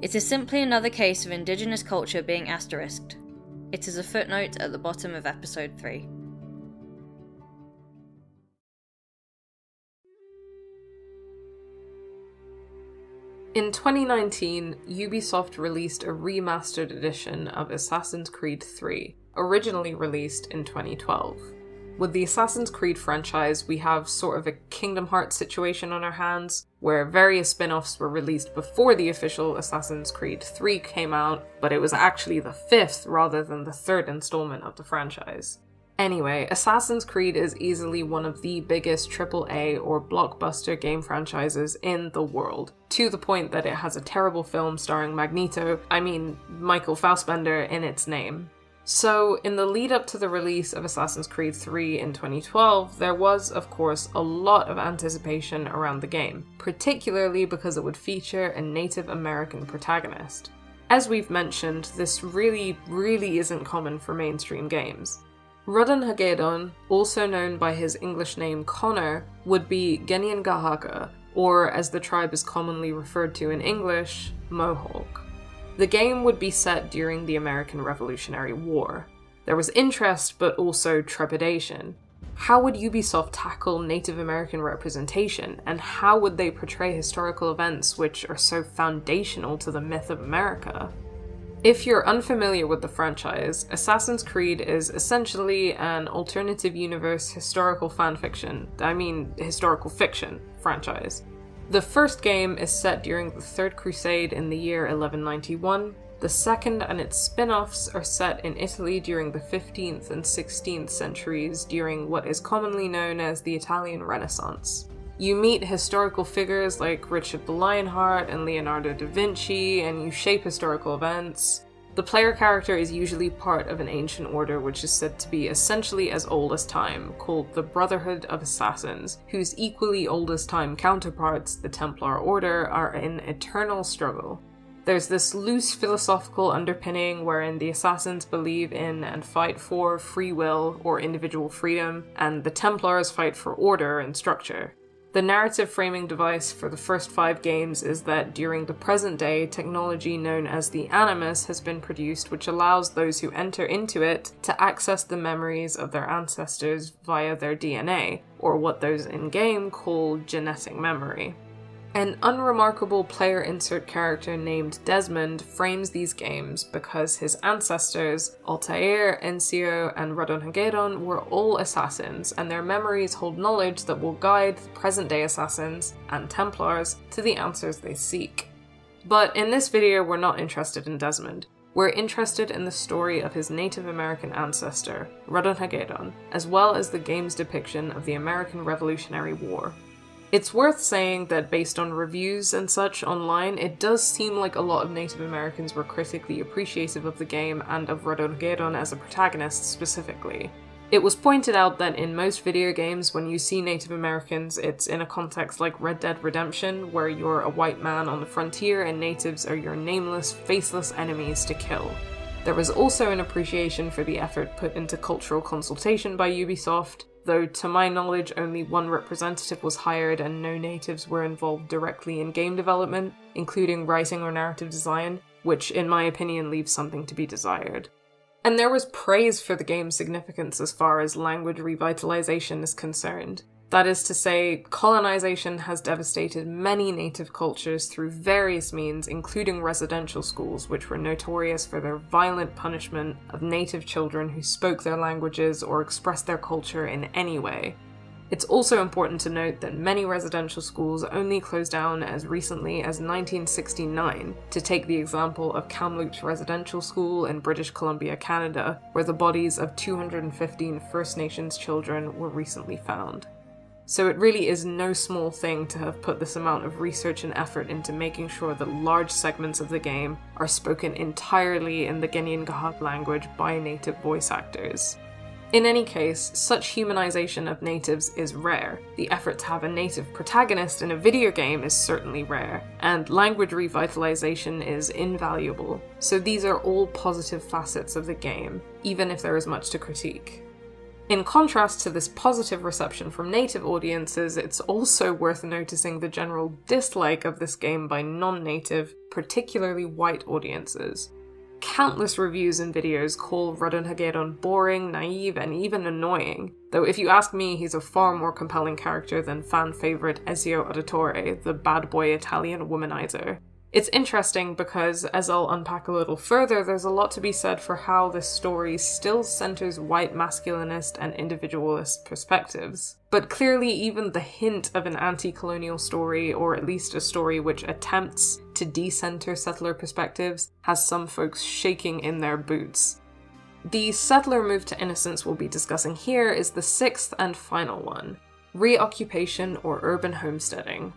It is simply another case of indigenous culture being asterisked. It is a footnote at the bottom of episode 3. In 2019, Ubisoft released a remastered edition of Assassin's Creed 3, originally released in 2012. With the Assassin's Creed franchise, we have sort of a Kingdom Hearts situation on our hands, where various spin offs were released before the official Assassin's Creed 3 came out, but it was actually the fifth rather than the third installment of the franchise. Anyway, Assassin's Creed is easily one of the biggest AAA or blockbuster game franchises in the world, to the point that it has a terrible film starring Magneto, I mean, Michael Fassbender, in its name. So, in the lead up to the release of Assassin's Creed 3 in 2012, there was, of course, a lot of anticipation around the game, particularly because it would feature a Native American protagonist. As we've mentioned, this really, really isn't common for mainstream games. Ratonhnhaké:ton, also known by his English name Connor, would be Kanien'kehá:ka, or as the tribe is commonly referred to in English, Mohawk. The game would be set during the American Revolutionary War. There was interest, but also trepidation. How would Ubisoft tackle Native American representation, and how would they portray historical events which are so foundational to the myth of America? If you're unfamiliar with the franchise, Assassin's Creed is essentially an alternative universe historical fanfiction, I mean historical fiction, franchise. The first game is set during the Third Crusade in the year 1191. The second and its spin offs are set in Italy during the 15th and 16th centuries during what is commonly known as the Italian Renaissance. You meet historical figures like Richard the Lionheart and Leonardo da Vinci, and you shape historical events. The player character is usually part of an ancient order which is said to be essentially as old as time, called the Brotherhood of Assassins, whose equally old as time counterparts, the Templar Order, are in eternal struggle. There's this loose philosophical underpinning wherein the assassins believe in and fight for free will or individual freedom, and the Templars fight for order and structure. The narrative framing device for the first five games is that during the present day, technology known as the Animus has been produced, which allows those who enter into it to access the memories of their ancestors via their DNA, or what those in game call genetic memory. An unremarkable player insert character named Desmond frames these games because his ancestors, Altair, Ezio, and Radon were all assassins, and their memories hold knowledge that will guide the present day assassins and Templars to the answers they seek. But in this video, we're not interested in Desmond. We're interested in the story of his Native American ancestor, Radon as well as the game's depiction of the American Revolutionary War. It's worth saying that based on reviews and such online, it does seem like a lot of Native Americans were critically appreciative of the game and of Radon as a protagonist specifically. It was pointed out that in most video games, when you see Native Americans, it's in a context like Red Dead Redemption, where you're a white man on the frontier and natives are your nameless, faceless enemies to kill. There was also an appreciation for the effort put into cultural consultation by Ubisoft, though to my knowledge only one representative was hired and no natives were involved directly in game development, including writing or narrative design, which in my opinion leaves something to be desired. And there was praise for the game's significance as far as language revitalization is concerned. That is to say, colonization has devastated many native cultures through various means, including residential schools, which were notorious for their violent punishment of native children who spoke their languages or expressed their culture in any way. It's also important to note that many residential schools only closed down as recently as 1969, to take the example of Kamloops Residential School in British Columbia, Canada, where the bodies of 215 First Nations children were recently found. So it really is no small thing to have put this amount of research and effort into making sure that large segments of the game are spoken entirely in the Geniengahak language by native voice actors. In any case, such humanization of natives is rare. The effort to have a native protagonist in a video game is certainly rare, and language revitalization is invaluable. So these are all positive facets of the game, even if there is much to critique. In contrast to this positive reception from native audiences, it's also worth noticing the general dislike of this game by non native, particularly white audiences. Countless reviews and videos call Radon boring, naive, and even annoying, though if you ask me, he's a far more compelling character than fan favourite Ezio Auditore, the bad boy Italian womanizer. It's interesting because, as I'll unpack a little further, there's a lot to be said for how this story still centers white masculinist and individualist perspectives. But clearly, even the hint of an anti colonial story, or at least a story which attempts to decenter settler perspectives, has some folks shaking in their boots. The settler move to innocence we'll be discussing here is the sixth and final one reoccupation or urban homesteading.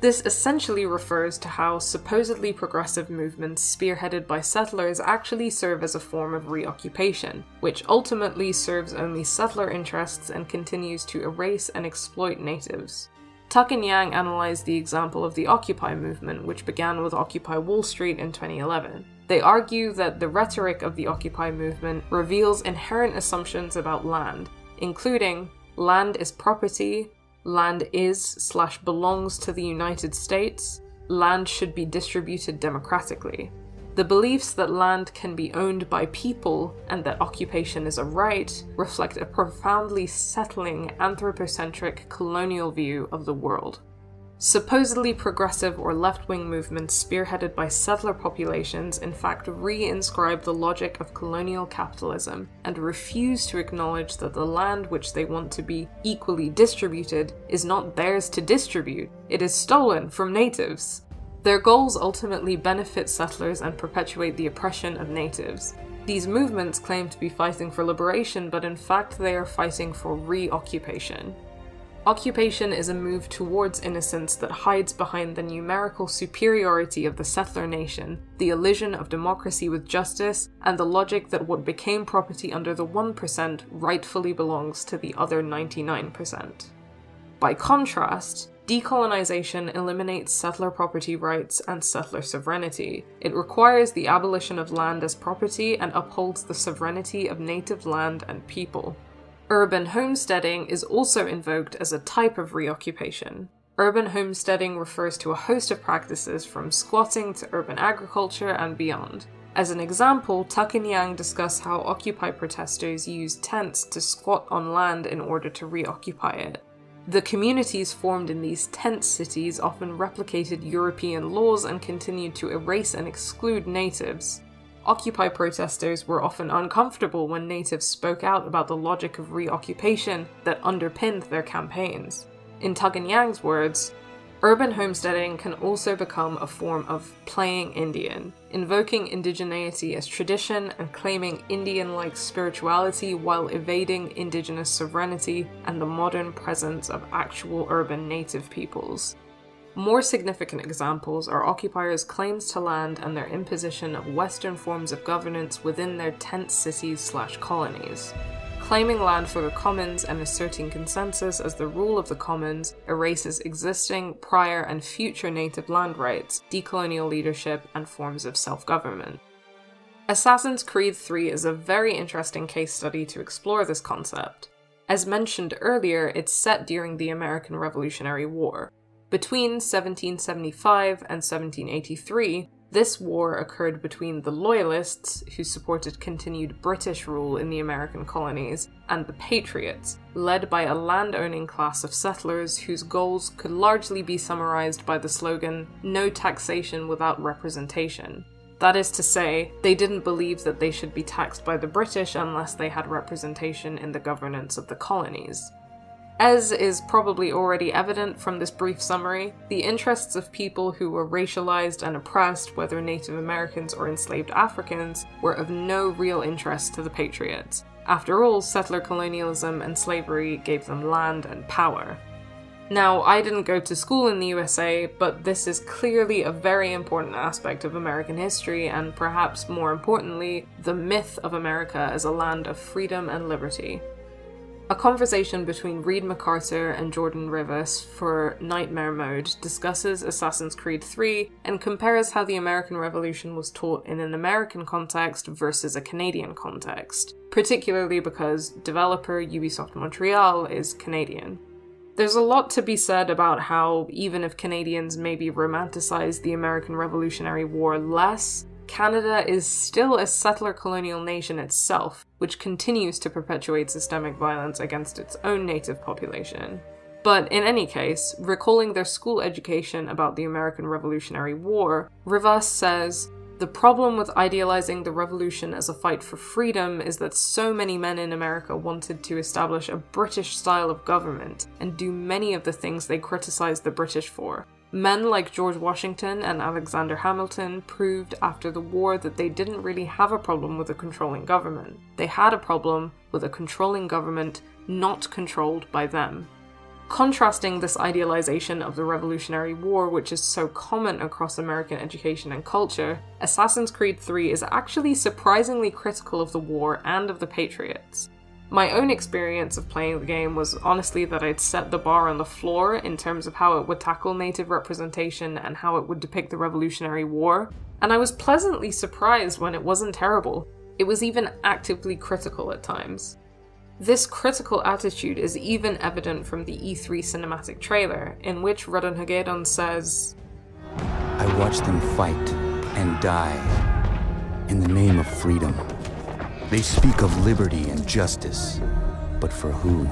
This essentially refers to how supposedly progressive movements spearheaded by settlers actually serve as a form of reoccupation, which ultimately serves only settler interests and continues to erase and exploit natives. Tuck and Yang analysed the example of the Occupy movement, which began with Occupy Wall Street in 2011. They argue that the rhetoric of the Occupy movement reveals inherent assumptions about land, including land is property, land is slash belongs to the United States, land should be distributed democratically. The beliefs that land can be owned by people and that occupation is a right reflect a profoundly settling anthropocentric colonial view of the world. Supposedly progressive or left wing movements spearheaded by settler populations in fact re inscribe the logic of colonial capitalism and refuse to acknowledge that the land which they want to be equally distributed is not theirs to distribute, it is stolen from natives. Their goals ultimately benefit settlers and perpetuate the oppression of natives. These movements claim to be fighting for liberation, but in fact they are fighting for reoccupation. Occupation is a move towards innocence that hides behind the numerical superiority of the settler nation, the illusion of democracy with justice, and the logic that what became property under the 1% rightfully belongs to the other 99%. By contrast, decolonization eliminates settler property rights and settler sovereignty. It requires the abolition of land as property and upholds the sovereignty of native land and people. Urban homesteading is also invoked as a type of reoccupation. Urban homesteading refers to a host of practices from squatting to urban agriculture and beyond. As an example, Tuck and Yang discuss how Occupy protesters use tents to squat on land in order to reoccupy it. The communities formed in these tent cities often replicated European laws and continued to erase and exclude natives. Occupy protesters were often uncomfortable when natives spoke out about the logic of reoccupation that underpinned their campaigns. In Tuck and Yang's words, urban homesteading can also become a form of playing Indian, invoking indigeneity as tradition and claiming Indian like spirituality while evading indigenous sovereignty and the modern presence of actual urban native peoples. More significant examples are occupiers' claims to land and their imposition of Western forms of governance within their tent cities slash colonies. Claiming land for the commons and asserting consensus as the rule of the commons erases existing, prior, and future native land rights, decolonial leadership, and forms of self government. Assassin's Creed 3 is a very interesting case study to explore this concept. As mentioned earlier, it's set during the American Revolutionary War, between 1775 and 1783, this war occurred between the Loyalists, who supported continued British rule in the American colonies, and the Patriots, led by a land-owning class of settlers whose goals could largely be summarized by the slogan, No taxation without representation. That is to say, they didn't believe that they should be taxed by the British unless they had representation in the governance of the colonies. As is probably already evident from this brief summary, the interests of people who were racialized and oppressed, whether Native Americans or enslaved Africans, were of no real interest to the Patriots. After all, settler colonialism and slavery gave them land and power. Now, I didn't go to school in the USA, but this is clearly a very important aspect of American history, and perhaps more importantly, the myth of America as a land of freedom and liberty. A conversation between Reed MacArthur and Jordan Rivas for Nightmare Mode discusses Assassin's Creed 3 and compares how the American Revolution was taught in an American context versus a Canadian context, particularly because developer Ubisoft Montreal is Canadian. There's a lot to be said about how, even if Canadians maybe romanticize the American Revolutionary War less, Canada is still a settler colonial nation itself, which continues to perpetuate systemic violence against its own native population. But in any case, recalling their school education about the American Revolutionary War, Rivas says, the problem with idealizing the revolution as a fight for freedom is that so many men in America wanted to establish a British style of government and do many of the things they criticized the British for, Men like George Washington and Alexander Hamilton proved after the war that they didn't really have a problem with a controlling government. They had a problem with a controlling government not controlled by them. Contrasting this idealization of the Revolutionary War, which is so common across American education and culture, Assassin's Creed 3 is actually surprisingly critical of the war and of the Patriots. My own experience of playing the game was honestly that I'd set the bar on the floor in terms of how it would tackle native representation and how it would depict the Revolutionary War, and I was pleasantly surprised when it wasn't terrible. It was even actively critical at times. This critical attitude is even evident from the E3 cinematic trailer, in which Radon says, I watched them fight and die in the name of freedom. They speak of liberty and justice, but for who?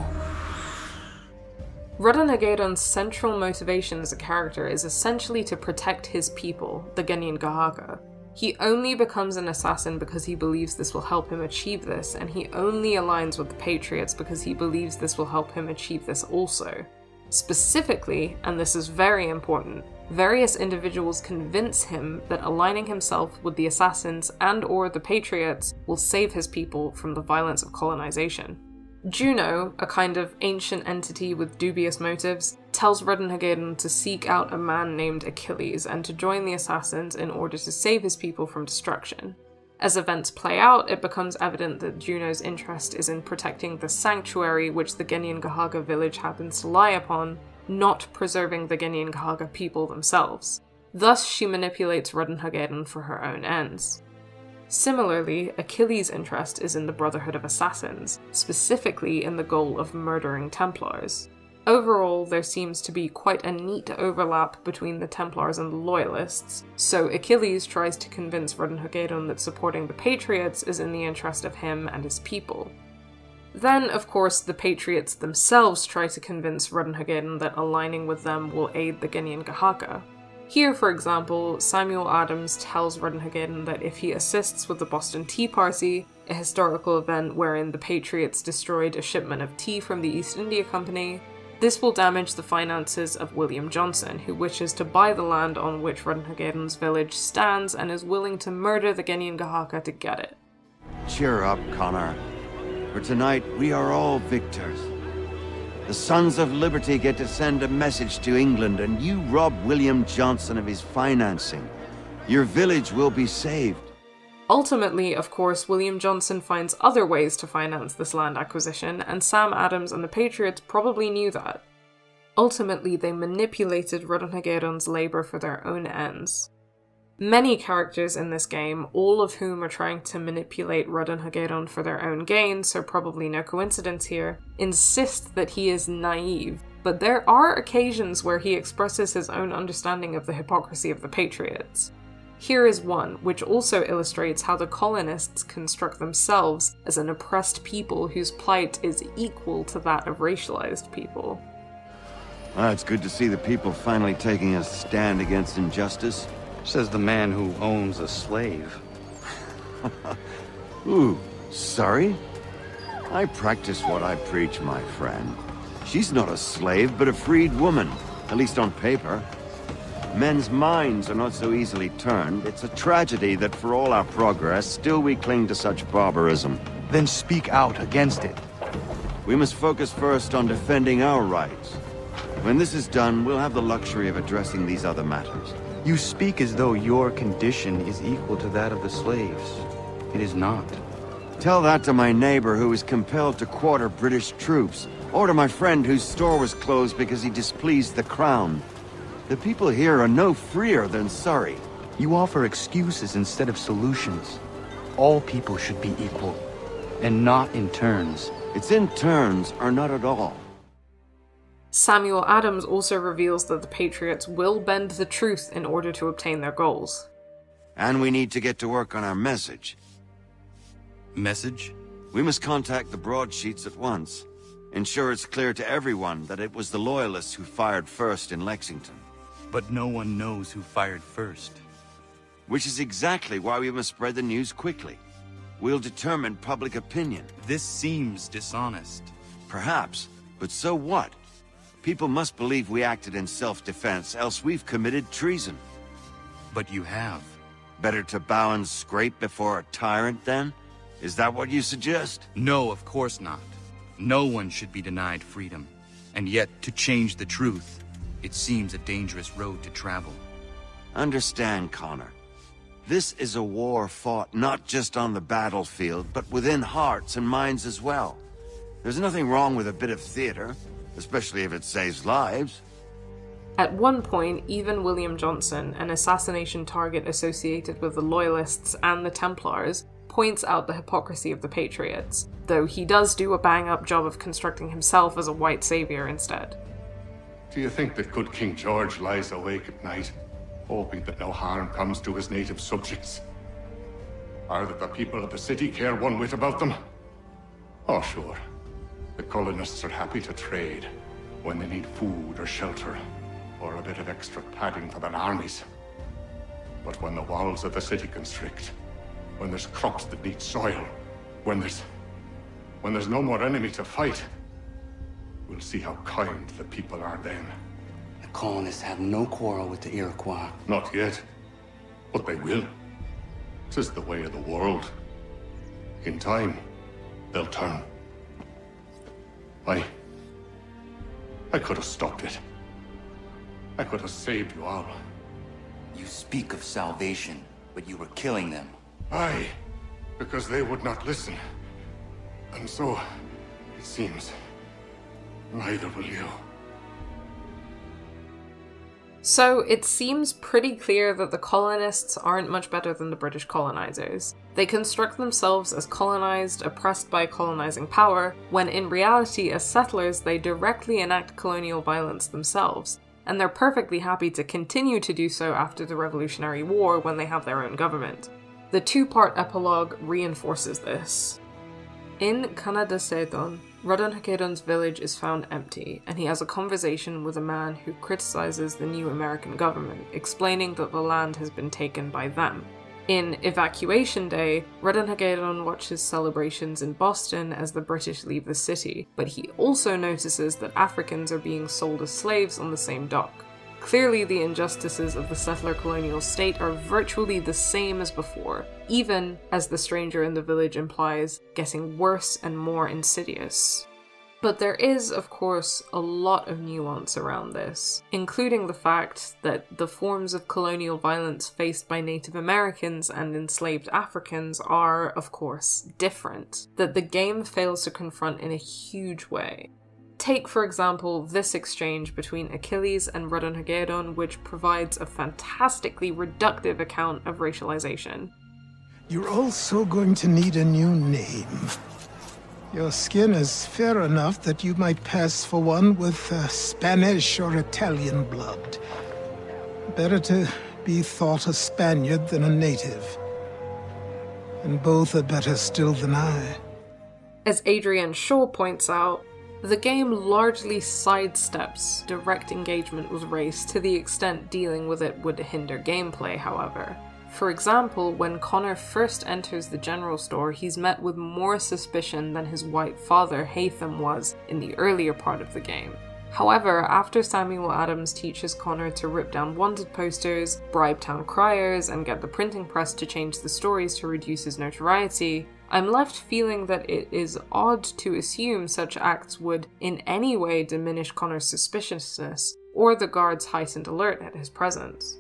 Radon central motivation as a character is essentially to protect his people, the Kanien'kehá:ka. He only becomes an assassin because he believes this will help him achieve this, and he only aligns with the Patriots because he believes this will help him achieve this also. Specifically, and this is very important, various individuals convince him that aligning himself with the assassins and or the patriots will save his people from the violence of colonization. Juno, a kind of ancient entity with dubious motives, tells Ratonhnhaké:ton to seek out a man named Achilles and to join the assassins in order to save his people from destruction. As events play out, it becomes evident that Juno's interest is in protecting the sanctuary which the Kanien'kehá:ka village happens to lie upon, not preserving the Kanien'kehá:ka people themselves. Thus, she manipulates Ratonhnhaké:ton for her own ends. Similarly, Achilles' interest is in the Brotherhood of Assassins, specifically in the goal of murdering Templars. Overall, there seems to be quite a neat overlap between the Templars and the Loyalists, so Achilles tries to convince Ratonhnhaké:ton that supporting the Patriots is in the interest of him and his people. Then, of course, the Patriots themselves try to convince Ratonhnhaké:ton that aligning with them will aid the Kanien'kehá:ka. Here, for example, Samuel Adams tells Ratonhnhaké:ton that if he assists with the Boston Tea Party, a historical event wherein the Patriots destroyed a shipment of tea from the East India Company, this will damage the finances of William Johnson, who wishes to buy the land on which Ratonhnhaké:ton's village stands and is willing to murder the Kanien'kehá:ka to get it. Cheer up, Connor. For tonight, we are all victors. The Sons of Liberty get to send a message to England, and you rob William Johnson of his financing. Your village will be saved. Ultimately, of course, William Johnson finds other ways to finance this land acquisition, and Sam Adams and the Patriots probably knew that. Ultimately, they manipulated Ratonhnhaké:ton's labor for their own ends. Many characters in this game, all of whom are trying to manipulate Ratonhnhaké:ton for their own gain, so probably no coincidence here, insist that he is naive, but there are occasions where he expresses his own understanding of the hypocrisy of the Patriots. Here is one, which also illustrates how the colonists construct themselves as an oppressed people whose plight is equal to that of racialized people. Ah, it's good to see the people finally taking a stand against injustice. Says the man who owns a slave. Ooh, sorry? I practice what I preach, my friend. She's not a slave, but a freed woman, at least on paper. Men's minds are not so easily turned. It's a tragedy that for all our progress, still we cling to such barbarism. Then speak out against it. We must focus first on defending our rights. When this is done, we'll have the luxury of addressing these other matters. You speak as though your condition is equal to that of the slaves. It is not. Tell that to my neighbor who was compelled to quarter British troops, or to my friend whose store was closed because he displeased the Crown. The people here are no freer than Surrey. You offer excuses instead of solutions. All people should be equal, and not in turns. It's in turns, or not at all. Samuel Adams also reveals that the Patriots will bend the truth in order to obtain their goals. And we need to get to work on our message. Message? We must contact the broadsheets at once. Ensure it's clear to everyone that it was the Loyalists who fired first in Lexington. But no one knows who fired first. Which is exactly why we must spread the news quickly. We'll determine public opinion. This seems dishonest. Perhaps, but so what? People must believe we acted in self-defense, else we've committed treason. But you have. Better to bow and scrape before a tyrant, then? Is that what you suggest? No, of course not. No one should be denied freedom. And yet, to change the truth, it seems a dangerous road to travel. Understand, Connor. This is a war fought not just on the battlefield, but within hearts and minds as well. There's nothing wrong with a bit of theater, especially if it saves lives. At one point, even William Johnson, an assassination target associated with the Loyalists and the Templars, points out the hypocrisy of the Patriots, though he does do a bang up job of constructing himself as a white savior instead. Do you think that good King George lies awake at night, hoping that no harm comes to his native subjects? Or that the people of the city care one whit about them? Oh, sure. The colonists are happy to trade when they need food or shelter, or a bit of extra padding for their armies. But when the walls of the city constrict, when there's crops that need soil, when there's... when there's no more enemy to fight, we'll see how kind the people are then. The colonists have no quarrel with the Iroquois. Not yet, but they will. Tis the way of the world. In time, they'll turn. I... I could have stopped it. I could have saved you all. You speak of salvation, but you were killing them. Aye, because they would not listen. And so, it seems, neither will you. So it seems pretty clear that the colonists aren't much better than the British colonizers. They construct themselves as colonized, oppressed by colonizing power, when in reality, as settlers, they directly enact colonial violence themselves, and they're perfectly happy to continue to do so after the Revolutionary War when they have their own government. The two part epilogue reinforces this. In Kanatahséton, Rodon village is found empty, and he has a conversation with a man who criticizes the new American government, explaining that the land has been taken by them. In Evacuation Day, Rodon watches celebrations in Boston as the British leave the city, but he also notices that Africans are being sold as slaves on the same dock. Clearly, the injustices of the settler colonial state are virtually the same as before, even, as the stranger in the village implies, getting worse and more insidious. But there is, of course, a lot of nuance around this, including the fact that the forms of colonial violence faced by Native Americans and enslaved Africans are, of course, different, that the game fails to confront in a huge way. Take, for example, this exchange between Achilles and Ratonhnhaké:ton, which provides a fantastically reductive account of racialization. You're also going to need a new name. Your skin is fair enough that you might pass for one with uh, Spanish or Italian blood. Better to be thought a Spaniard than a native. And both are better still than I. As Adrienne Shaw points out, the game largely sidesteps direct engagement with race to the extent dealing with it would hinder gameplay, however. For example, when Connor first enters the general store, he's met with more suspicion than his white father, Haytham, was in the earlier part of the game. However, after Samuel Adams teaches Connor to rip down wanted posters, bribe town criers, and get the printing press to change the stories to reduce his notoriety, I'm left feeling that it is odd to assume such acts would in any way diminish Connor's suspiciousness or the guard's heightened alert at his presence.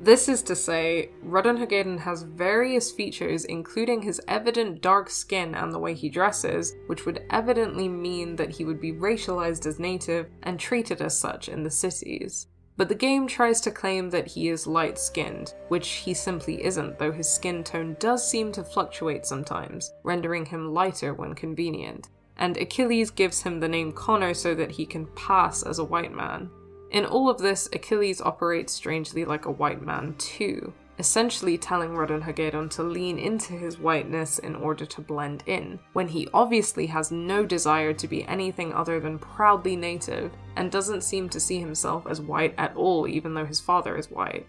This is to say, Rodon has various features, including his evident dark skin and the way he dresses, which would evidently mean that he would be racialized as native and treated as such in the cities. But the game tries to claim that he is light skinned, which he simply isn't, though his skin tone does seem to fluctuate sometimes, rendering him lighter when convenient. And Achilles gives him the name Connor so that he can pass as a white man. In all of this, Achilles operates strangely like a white man too, essentially telling Ratonhnhaké:ton to lean into his whiteness in order to blend in, when he obviously has no desire to be anything other than proudly native, and doesn't seem to see himself as white at all, even though his father is white.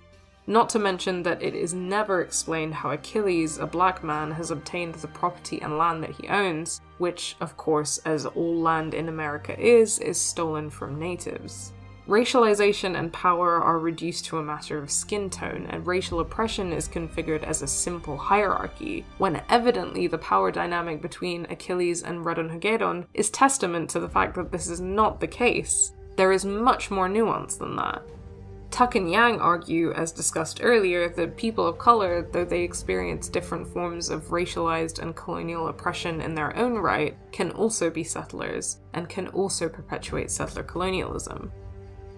Not to mention that it is never explained how Achilles, a black man, has obtained the property and land that he owns, which, of course, as all land in America is, is stolen from natives. Racialization and power are reduced to a matter of skin tone, and racial oppression is configured as a simple hierarchy, when evidently the power dynamic between Achilles and Rodon is testament to the fact that this is not the case. There is much more nuance than that. Tuck and Yang argue, as discussed earlier, that people of color, though they experience different forms of racialized and colonial oppression in their own right, can also be settlers and can also perpetuate settler colonialism.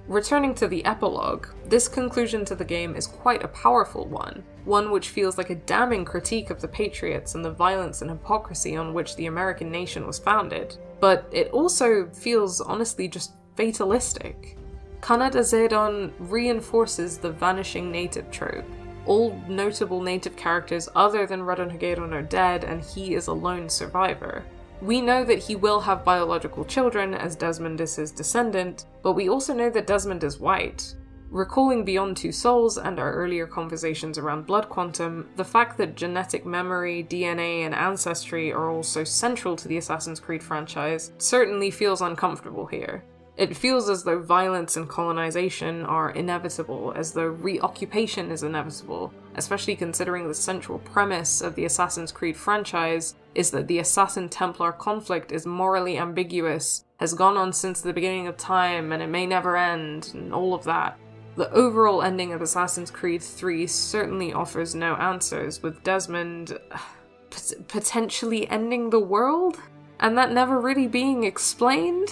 Returning to the epilogue, this conclusion to the game is quite a powerful one, one which feels like a damning critique of the Patriots and the violence and hypocrisy on which the American nation was founded. But it also feels honestly just fatalistic. Kanatahséton reinforces the vanishing native trope. All notable native characters other than Ratonhnhaké:ton are dead, and he is a lone survivor. We know that he will have biological children, as Desmond is his descendant, but we also know that Desmond is white. Recalling Beyond Two Souls and our earlier conversations around Blood Quantum, the fact that genetic memory, DNA, and ancestry are all so central to the Assassin's Creed franchise certainly feels uncomfortable here. It feels as though violence and colonization are inevitable, as though reoccupation is inevitable, especially considering the central premise of the Assassin's Creed franchise is that the Assassin Templar conflict is morally ambiguous, has gone on since the beginning of time, and it may never end, and all of that. The overall ending of Assassin's Creed 3 certainly offers no answers, with Desmond pot- potentially ending the world? And that never really being explained?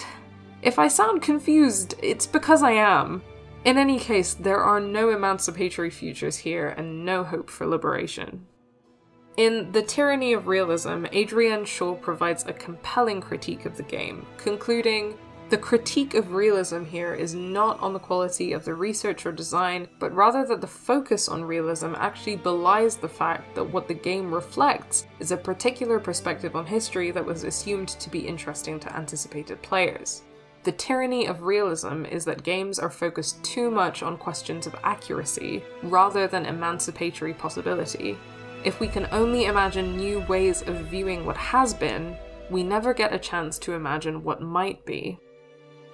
If I sound confused, it's because I am. In any case, there are no emancipatory futures here and no hope for liberation. In The Tyranny of Realism, Adrienne Shaw provides a compelling critique of the game, concluding, the critique of realism here is not on the quality of the research or design, but rather that the focus on realism actually belies the fact that what the game reflects is a particular perspective on history that was assumed to be interesting to anticipated players. The tyranny of realism is that games are focused too much on questions of accuracy rather than emancipatory possibility. If we can only imagine new ways of viewing what has been, we never get a chance to imagine what might be.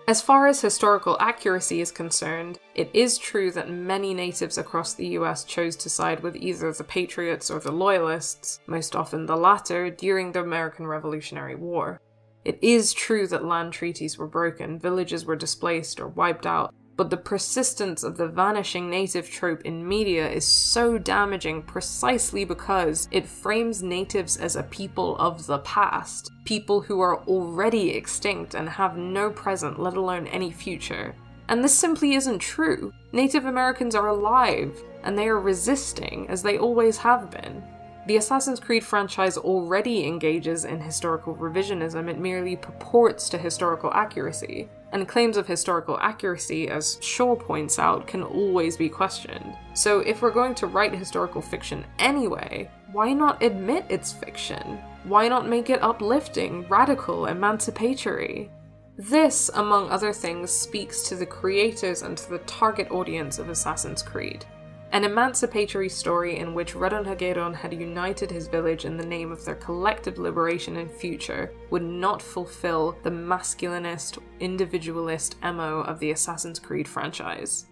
As far as historical accuracy is concerned, it is true that many natives across the US chose to side with either the Patriots or the Loyalists, most often the latter, during the American Revolutionary War. It is true that land treaties were broken, villages were displaced or wiped out, but the persistence of the vanishing native trope in media is so damaging precisely because it frames natives as a people of the past, people who are already extinct and have no present, let alone any future. And this simply isn't true. Native Americans are alive, and they are resisting, as they always have been. The Assassin's Creed franchise already engages in historical revisionism, it merely purports to historical accuracy, and claims of historical accuracy, as Shaw points out, can always be questioned. So if we're going to write historical fiction anyway, why not admit it's fiction? Why not make it uplifting, radical, emancipatory? This, among other things, speaks to the creators and to the target audience of Assassin's Creed. An emancipatory story in which Ratonhnhaké:ton had united his village in the name of their collective liberation and future would not fulfill the masculinist, individualist MO of the Assassin's Creed franchise.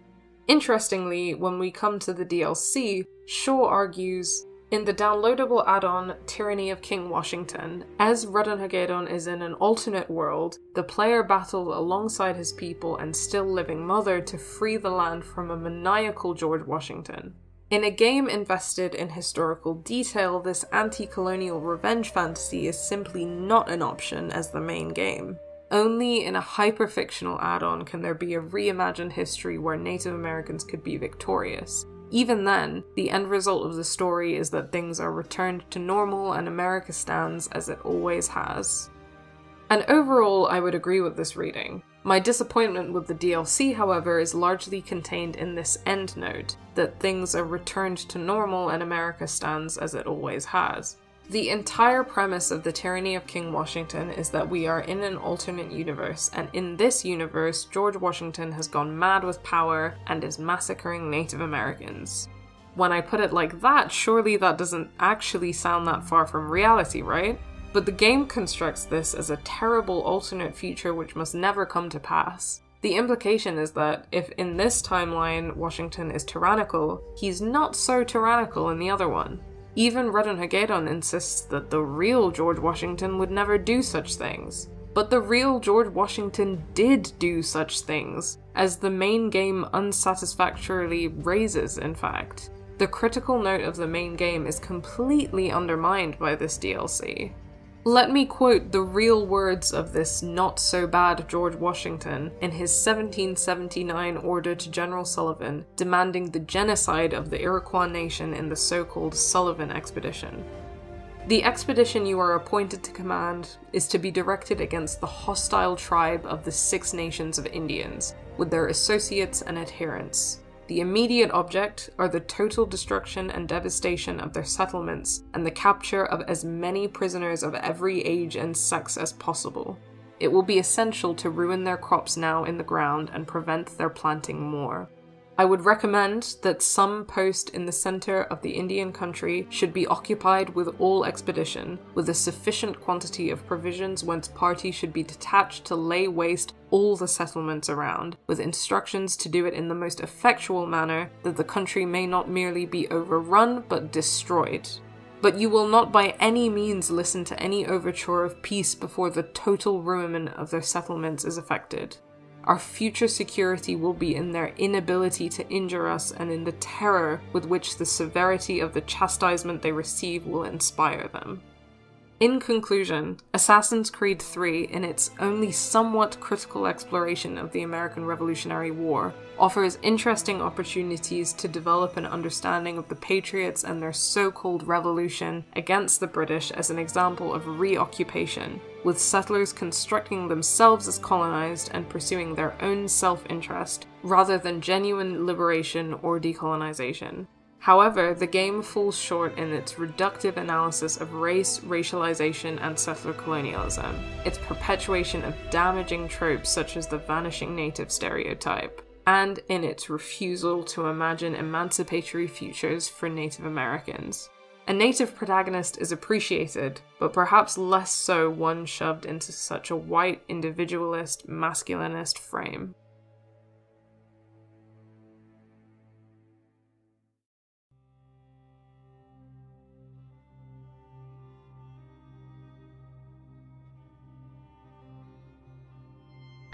Interestingly, when we come to the DLC, Shaw argues in the downloadable add-on Tyranny of King Washington, as Ratonhnhaké:ton is in an alternate world, the player battles alongside his people and still living mother to free the land from a maniacal George Washington. In a game invested in historical detail, this anti-colonial revenge fantasy is simply not an option as the main game. Only in a hyper-fictional add-on can there be a reimagined history where Native Americans could be victorious. Even then, the end result of the story is that things are returned to normal and America stands as it always has. And overall, I would agree with this reading. My disappointment with the DLC, however, is largely contained in this end note that things are returned to normal and America stands as it always has. The entire premise of the tyranny of King Washington is that we are in an alternate universe, and in this universe, George Washington has gone mad with power and is massacring Native Americans. When I put it like that, surely that doesn't actually sound that far from reality, right? But the game constructs this as a terrible alternate future which must never come to pass. The implication is that if in this timeline Washington is tyrannical, he's not so tyrannical in the other one. Even Ratonhnhaké:ton insists that the real George Washington would never do such things. But the real George Washington did do such things, as the main game unsatisfactorily raises, in fact. The critical note of the main game is completely undermined by this DLC. Let me quote the real words of this not so bad George Washington in his 1779 order to General Sullivan demanding the genocide of the Iroquois nation in the so called Sullivan Expedition. The expedition you are appointed to command is to be directed against the hostile tribe of the Six Nations of Indians, with their associates and adherents, the immediate object are the total destruction and devastation of their settlements and the capture of as many prisoners of every age and sex as possible. It will be essential to ruin their crops now in the ground and prevent their planting more. I would recommend that some post in the center of the Indian country should be occupied with all expedition, with a sufficient quantity of provisions whence party should be detached to lay waste all the settlements around, with instructions to do it in the most effectual manner, that the country may not merely be overrun but destroyed. But you will not by any means listen to any overture of peace before the total ruin of their settlements is effected. Our future security will be in their inability to injure us and in the terror with which the severity of the chastisement they receive will inspire them. In conclusion, Assassin's Creed 3, in its only somewhat critical exploration of the American Revolutionary War, offers interesting opportunities to develop an understanding of the Patriots and their so called revolution against the British as an example of reoccupation, with settlers constructing themselves as colonized and pursuing their own self interest rather than genuine liberation or decolonization. However, the game falls short in its reductive analysis of race, racialization, and settler colonialism, its perpetuation of damaging tropes such as the vanishing native stereotype, and in its refusal to imagine emancipatory futures for Native Americans. A native protagonist is appreciated, but perhaps less so one shoved into such a white, individualist, masculinist frame.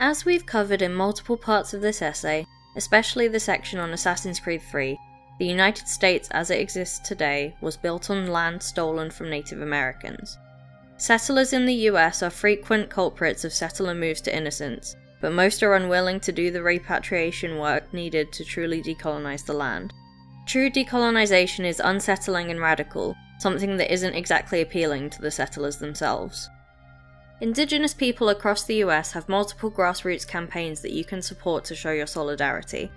As we've covered in multiple parts of this essay, especially the section on Assassin's Creed 3, the United States as it exists today was built on land stolen from Native Americans. Settlers in the US are frequent culprits of settler moves to innocence, but most are unwilling to do the repatriation work needed to truly decolonize the land. True decolonization is unsettling and radical, something that isn't exactly appealing to the settlers themselves. Indigenous people across the US have multiple grassroots campaigns that you can support to show your solidarity.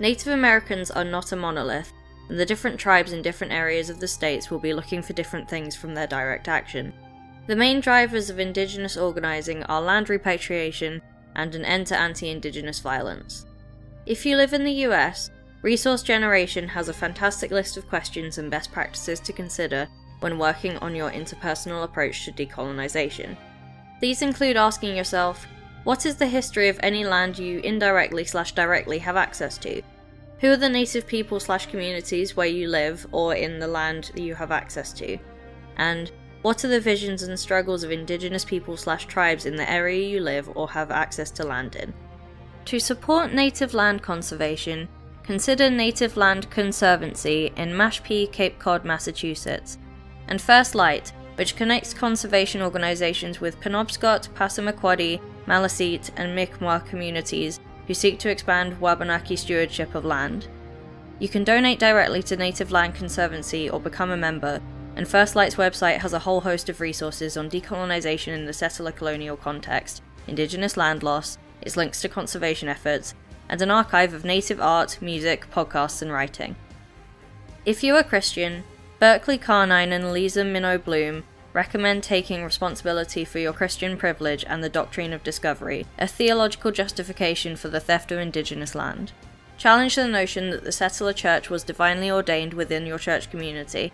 Native Americans are not a monolith, and the different tribes in different areas of the states will be looking for different things from their direct action. The main drivers of Indigenous organising are land repatriation and an end to anti Indigenous violence. If you live in the US, Resource Generation has a fantastic list of questions and best practices to consider when working on your interpersonal approach to decolonisation. These include asking yourself, what is the history of any land you indirectly slash directly have access to? Who are the native people slash communities where you live or in the land that you have access to? And what are the visions and struggles of indigenous people slash tribes in the area you live or have access to land in? To support native land conservation, consider Native Land Conservancy in Mashpee, Cape Cod, Massachusetts, and First Light, which connects conservation organisations with Penobscot, Passamaquoddy, Maliseet, and Mi'kmaq communities who seek to expand Wabanaki stewardship of land. You can donate directly to Native Land Conservancy or become a member, and First Light's website has a whole host of resources on decolonisation in the settler colonial context, Indigenous land loss, its links to conservation efforts, and an archive of native art, music, podcasts, and writing. If you are Christian, Berkeley Carnine and Lisa Minnow Bloom recommend taking responsibility for your Christian privilege and the doctrine of discovery, a theological justification for the theft of indigenous land. Challenge the notion that the settler church was divinely ordained within your church community.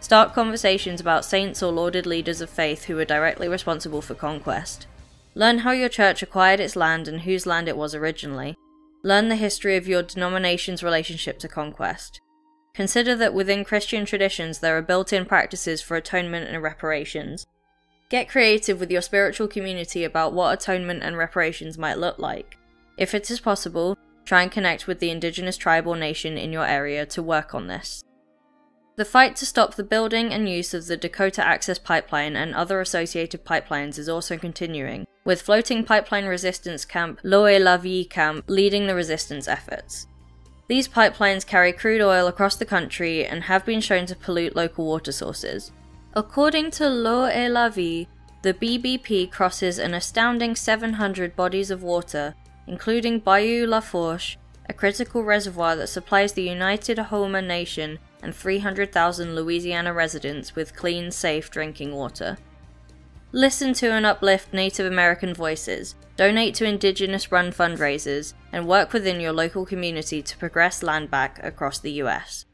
Start conversations about saints or lauded leaders of faith who were directly responsible for conquest. Learn how your church acquired its land and whose land it was originally. Learn the history of your denomination's relationship to conquest. Consider that within Christian traditions there are built in practices for atonement and reparations. Get creative with your spiritual community about what atonement and reparations might look like. If it is possible, try and connect with the indigenous tribe or nation in your area to work on this. The fight to stop the building and use of the Dakota Access Pipeline and other associated pipelines is also continuing, with Floating Pipeline Resistance Camp Loe La Vie Camp leading the resistance efforts. These pipelines carry crude oil across the country and have been shown to pollute local water sources. According to L'Eau et la Vie, the BBP crosses an astounding 700 bodies of water, including Bayou Lafourche, a critical reservoir that supplies the United Houma Nation and 300,000 Louisiana residents with clean, safe drinking water. Listen to and uplift Native American voices, donate to Indigenous run fundraisers, and work within your local community to progress land back across the US.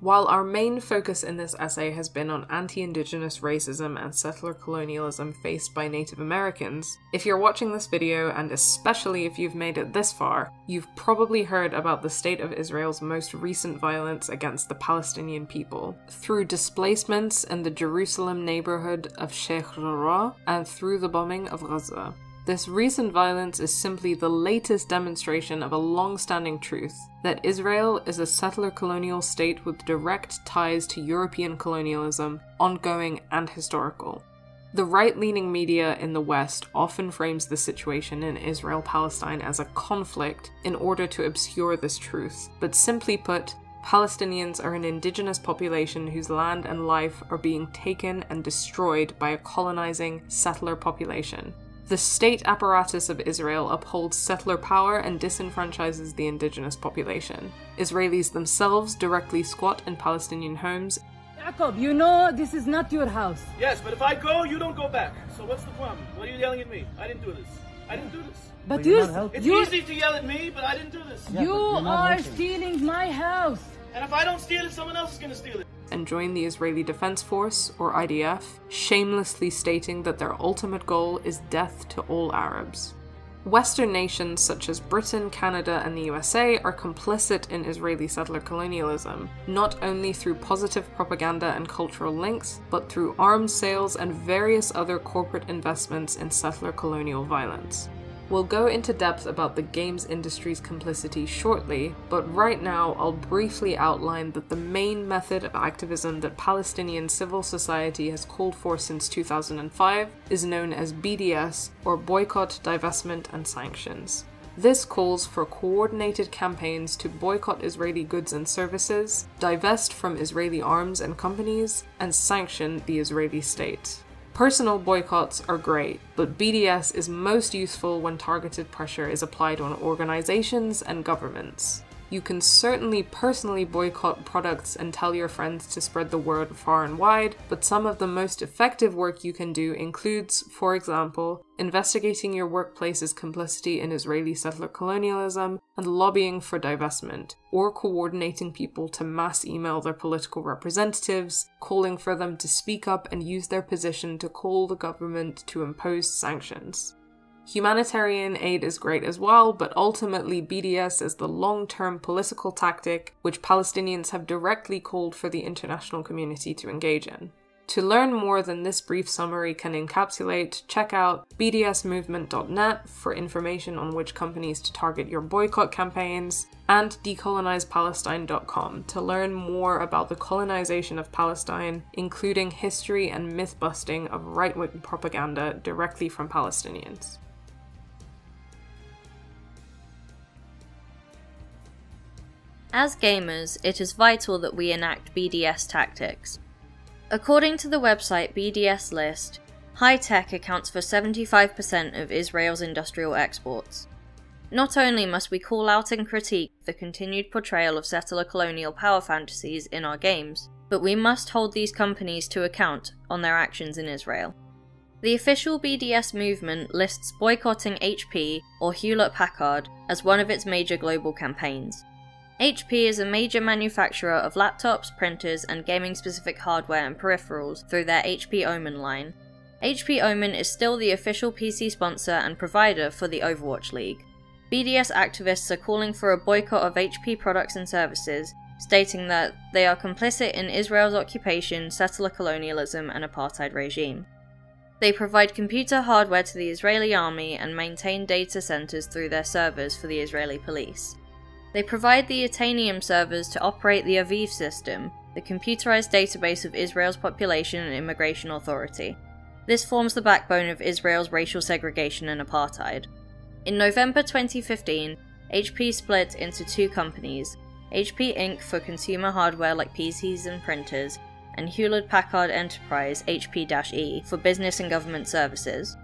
While our main focus in this essay has been on anti Indigenous racism and settler colonialism faced by Native Americans, if you're watching this video, and especially if you've made it this far, you've probably heard about the state of Israel's most recent violence against the Palestinian people, through displacements in the Jerusalem neighborhood of Sheikh Jarrah and through the bombing of Gaza. This recent violence is simply the latest demonstration of a long standing truth that Israel is a settler colonial state with direct ties to European colonialism, ongoing and historical. The right leaning media in the West often frames the situation in Israel Palestine as a conflict in order to obscure this truth, but simply put, Palestinians are an indigenous population whose land and life are being taken and destroyed by a colonizing settler population. The state apparatus of Israel upholds settler power and disenfranchises the indigenous population. Israelis themselves directly squat in Palestinian homes. Jacob, you know this is not your house. Yes, but if I go, you don't go back. So what's the problem? What are you yelling at me? I didn't do this. I didn't do this. But you, It's you, easy to yell at me, but I didn't do this. you are stealing my house. And if I don't steal it, someone else is gonna steal it. And join the Israeli Defense Force, or IDF, shamelessly stating that their ultimate goal is death to all Arabs. Western nations such as Britain, Canada, and the USA are complicit in Israeli settler colonialism, not only through positive propaganda and cultural links, but through arms sales and various other corporate investments in settler colonial violence. We'll go into depth about the games industry's complicity shortly, but right now I'll briefly outline that the main method of activism that Palestinian civil society has called for since 2005 is known as BDS, or Boycott, Divestment and Sanctions. This calls for coordinated campaigns to boycott Israeli goods and services, divest from Israeli arms and companies, and sanction the Israeli state. Personal boycotts are great, but BDS is most useful when targeted pressure is applied on organizations and governments. You can certainly personally boycott products and tell your friends to spread the word far and wide, but some of the most effective work you can do includes, for example, investigating your workplace's complicity in Israeli settler colonialism and lobbying for divestment, or coordinating people to mass email their political representatives, calling for them to speak up and use their position to call the government to impose sanctions. Humanitarian aid is great as well, but ultimately BDS is the long term political tactic which Palestinians have directly called for the international community to engage in. To learn more than this brief summary can encapsulate, check out bdsmovement.net for information on which companies to target your boycott campaigns, and decolonizepalestine.com to learn more about the colonization of Palestine, including history and myth busting of right wing propaganda directly from Palestinians. As gamers, it is vital that we enact BDS tactics. According to the website BDS List, high tech accounts for 75% of Israel's industrial exports. Not only must we call out and critique the continued portrayal of settler colonial power fantasies in our games, but we must hold these companies to account on their actions in Israel. The official BDS movement lists boycotting HP or Hewlett Packard as one of its major global campaigns. HP is a major manufacturer of laptops, printers, and gaming specific hardware and peripherals through their HP Omen line. HP Omen is still the official PC sponsor and provider for the Overwatch League. BDS activists are calling for a boycott of HP products and services, stating that they are complicit in Israel's occupation, settler colonialism, and apartheid regime. They provide computer hardware to the Israeli army and maintain data centers through their servers for the Israeli police. They provide the Itanium servers to operate the Aviv system, the computerized database of Israel's population and immigration authority. This forms the backbone of Israel's racial segregation and apartheid. In November 2015, HP split into two companies HP Inc. for consumer hardware like PCs and printers, and Hewlett Packard Enterprise HP E for business and government services.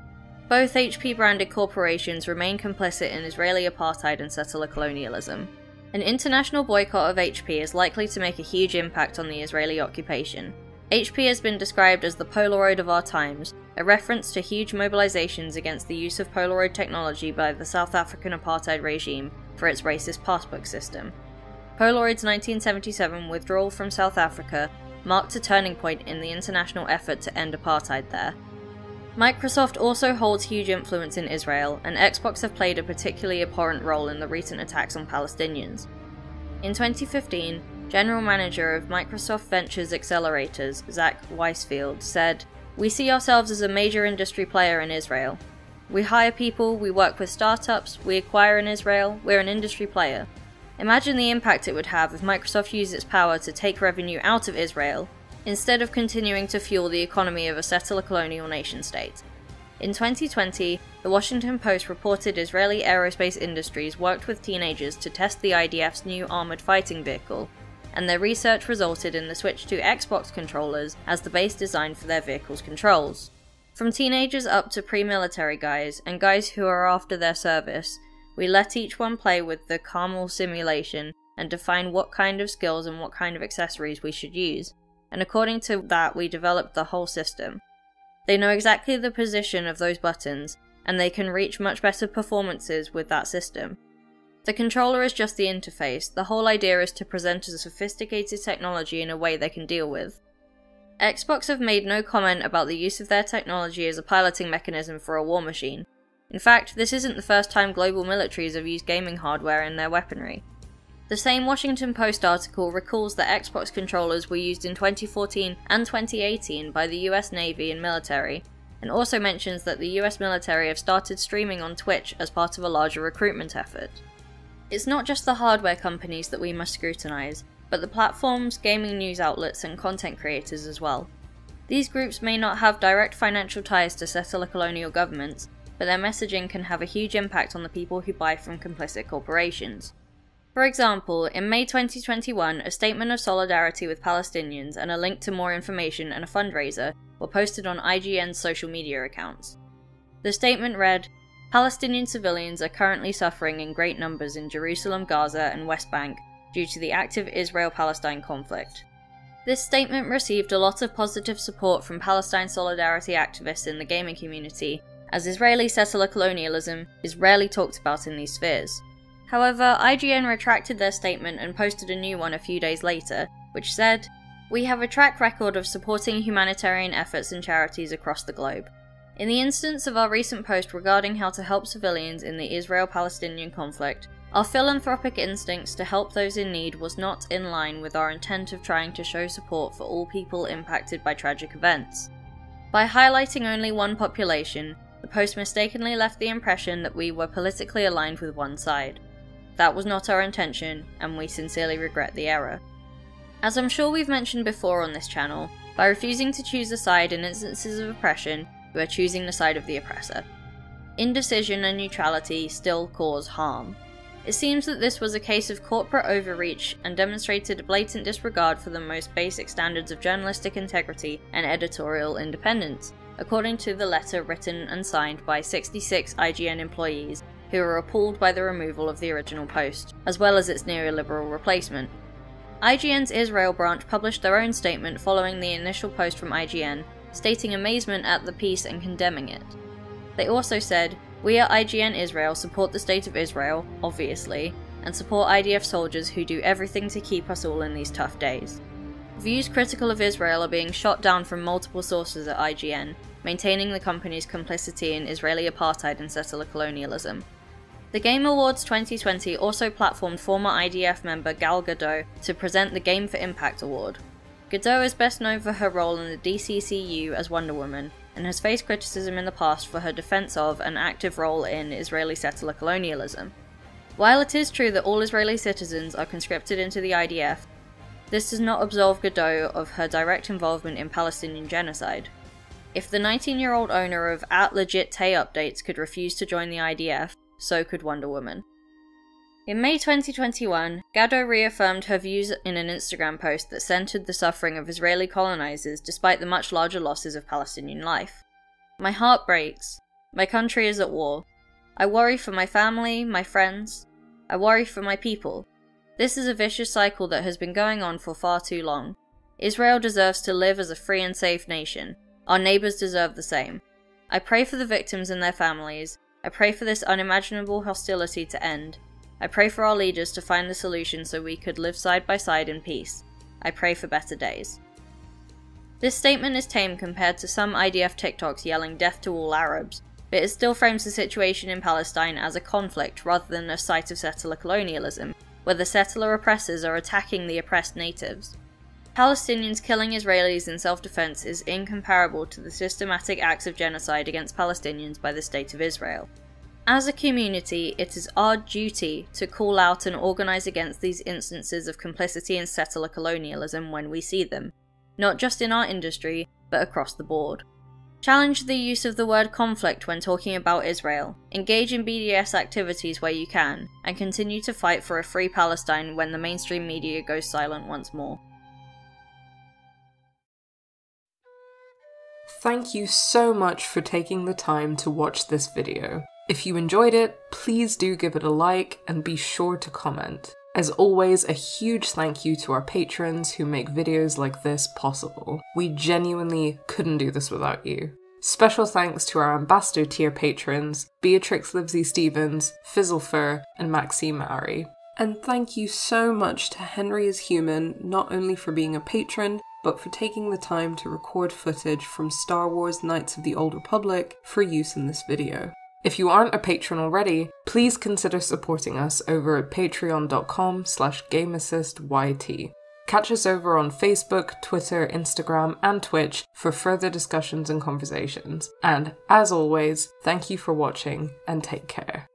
Both HP branded corporations remain complicit in Israeli apartheid and settler colonialism. An international boycott of HP is likely to make a huge impact on the Israeli occupation. HP has been described as the Polaroid of our times, a reference to huge mobilizations against the use of Polaroid technology by the South African apartheid regime for its racist passbook system. Polaroid's 1977 withdrawal from South Africa marked a turning point in the international effort to end apartheid there. Microsoft also holds huge influence in Israel, and Xbox have played a particularly abhorrent role in the recent attacks on Palestinians. In 2015, General Manager of Microsoft Ventures Accelerators, Zack Weisfeld, said, We see ourselves as a major industry player in Israel. We hire people, we work with startups, we acquire in Israel, we're an industry player. Imagine the impact it would have if Microsoft used its power to take revenue out of Israel instead of continuing to fuel the economy of a settler colonial nation state. In 2020, the Washington Post reported Israeli aerospace industries worked with teenagers to test the IDF's new armored fighting vehicle, and their research resulted in the switch to Xbox controllers as the base design for their vehicle's controls. From teenagers up to pre military guys, and guys who are after their service, we let each one play with the Carmel simulation and define what kind of skills and what kind of accessories we should use, and according to that, we developed the whole system. They know exactly the position of those buttons, and they can reach much better performances with that system. The controller is just the interface, the whole idea is to present a sophisticated technology in a way they can deal with. Xbox have made no comment about the use of their technology as a piloting mechanism for a war machine. In fact, this isn't the first time global militaries have used gaming hardware in their weaponry. The same Washington Post article recalls that Xbox controllers were used in 2014 and 2018 by the US Navy and military, and also mentions that the US military have started streaming on Twitch as part of a larger recruitment effort. It's not just the hardware companies that we must scrutinise, but the platforms, gaming news outlets, and content creators as well. These groups may not have direct financial ties to settler colonial governments, but their messaging can have a huge impact on the people who buy from complicit corporations. For example, in May 2021, a statement of solidarity with Palestinians and a link to more information and a fundraiser were posted on IGN's social media accounts. The statement read Palestinian civilians are currently suffering in great numbers in Jerusalem, Gaza, and West Bank due to the active Israel Palestine conflict. This statement received a lot of positive support from Palestine solidarity activists in the gaming community, as Israeli settler colonialism is rarely talked about in these spheres. However, IGN retracted their statement and posted a new one a few days later, which said, We have a track record of supporting humanitarian efforts and charities across the globe. In the instance of our recent post regarding how to help civilians in the Israel Palestinian conflict, our philanthropic instincts to help those in need was not in line with our intent of trying to show support for all people impacted by tragic events. By highlighting only one population, the post mistakenly left the impression that we were politically aligned with one side. That was not our intention, and we sincerely regret the error. As I'm sure we've mentioned before on this channel, by refusing to choose a side in instances of oppression, you are choosing the side of the oppressor. Indecision and neutrality still cause harm. It seems that this was a case of corporate overreach and demonstrated a blatant disregard for the most basic standards of journalistic integrity and editorial independence, according to the letter written and signed by 66 IGN employees who were appalled by the removal of the original post, as well as its neoliberal replacement. IGN's Israel branch published their own statement following the initial post from IGN, stating amazement at the piece and condemning it. They also said, We at IGN Israel support the state of Israel, obviously, and support IDF soldiers who do everything to keep us all in these tough days. Views critical of Israel are being shot down from multiple sources at IGN, maintaining the company's complicity in Israeli apartheid and settler colonialism. The Game Awards 2020 also platformed former IDF member Gal Gadot to present the Game for Impact Award. Gadot is best known for her role in the DCEU as Wonder Woman, and has faced criticism in the past for her defense of and active role in Israeli settler colonialism. While it is true that all Israeli citizens are conscripted into the IDF, this does not absolve Gadot of her direct involvement in Palestinian genocide. If the 19 year old owner of at legit Tay updates could refuse to join the IDF, so could Wonder Woman. In May 2021, Gadot reaffirmed her views in an Instagram post that centered the suffering of Israeli colonizers despite the much larger losses of Palestinian life. My heart breaks. My country is at war. I worry for my family, my friends. I worry for my people. This is a vicious cycle that has been going on for far too long. Israel deserves to live as a free and safe nation. Our neighbours deserve the same. I pray for the victims and their families, I pray for this unimaginable hostility to end. I pray for our leaders to find the solution so we could live side by side in peace. I pray for better days. This statement is tame compared to some IDF TikToks yelling death to all Arabs, but it still frames the situation in Palestine as a conflict rather than a site of settler colonialism, where the settler oppressors are attacking the oppressed natives. Palestinians killing Israelis in self defense is incomparable to the systematic acts of genocide against Palestinians by the State of Israel. As a community, it is our duty to call out and organise against these instances of complicity in settler colonialism when we see them, not just in our industry, but across the board. Challenge the use of the word conflict when talking about Israel, engage in BDS activities where you can, and continue to fight for a free Palestine when the mainstream media goes silent once more. Thank you so much for taking the time to watch this video. If you enjoyed it, please do give it a like and be sure to comment. As always, a huge thank you to our patrons who make videos like this possible. We genuinely couldn't do this without you. Special thanks to our ambassador tier patrons, Beatrix Livesey Stevens, Fizzlefur, and Maxime Ari. And thank you so much to Henry is Human, not only for being a patron, but for taking the time to record footage from Star Wars Knights of the Old Republic for use in this video. If you aren't a patron already, please consider supporting us over at patreon.com slash gameassistyt. Catch us over on Facebook, Twitter, Instagram, and Twitch for further discussions and conversations. And as always, thank you for watching and take care.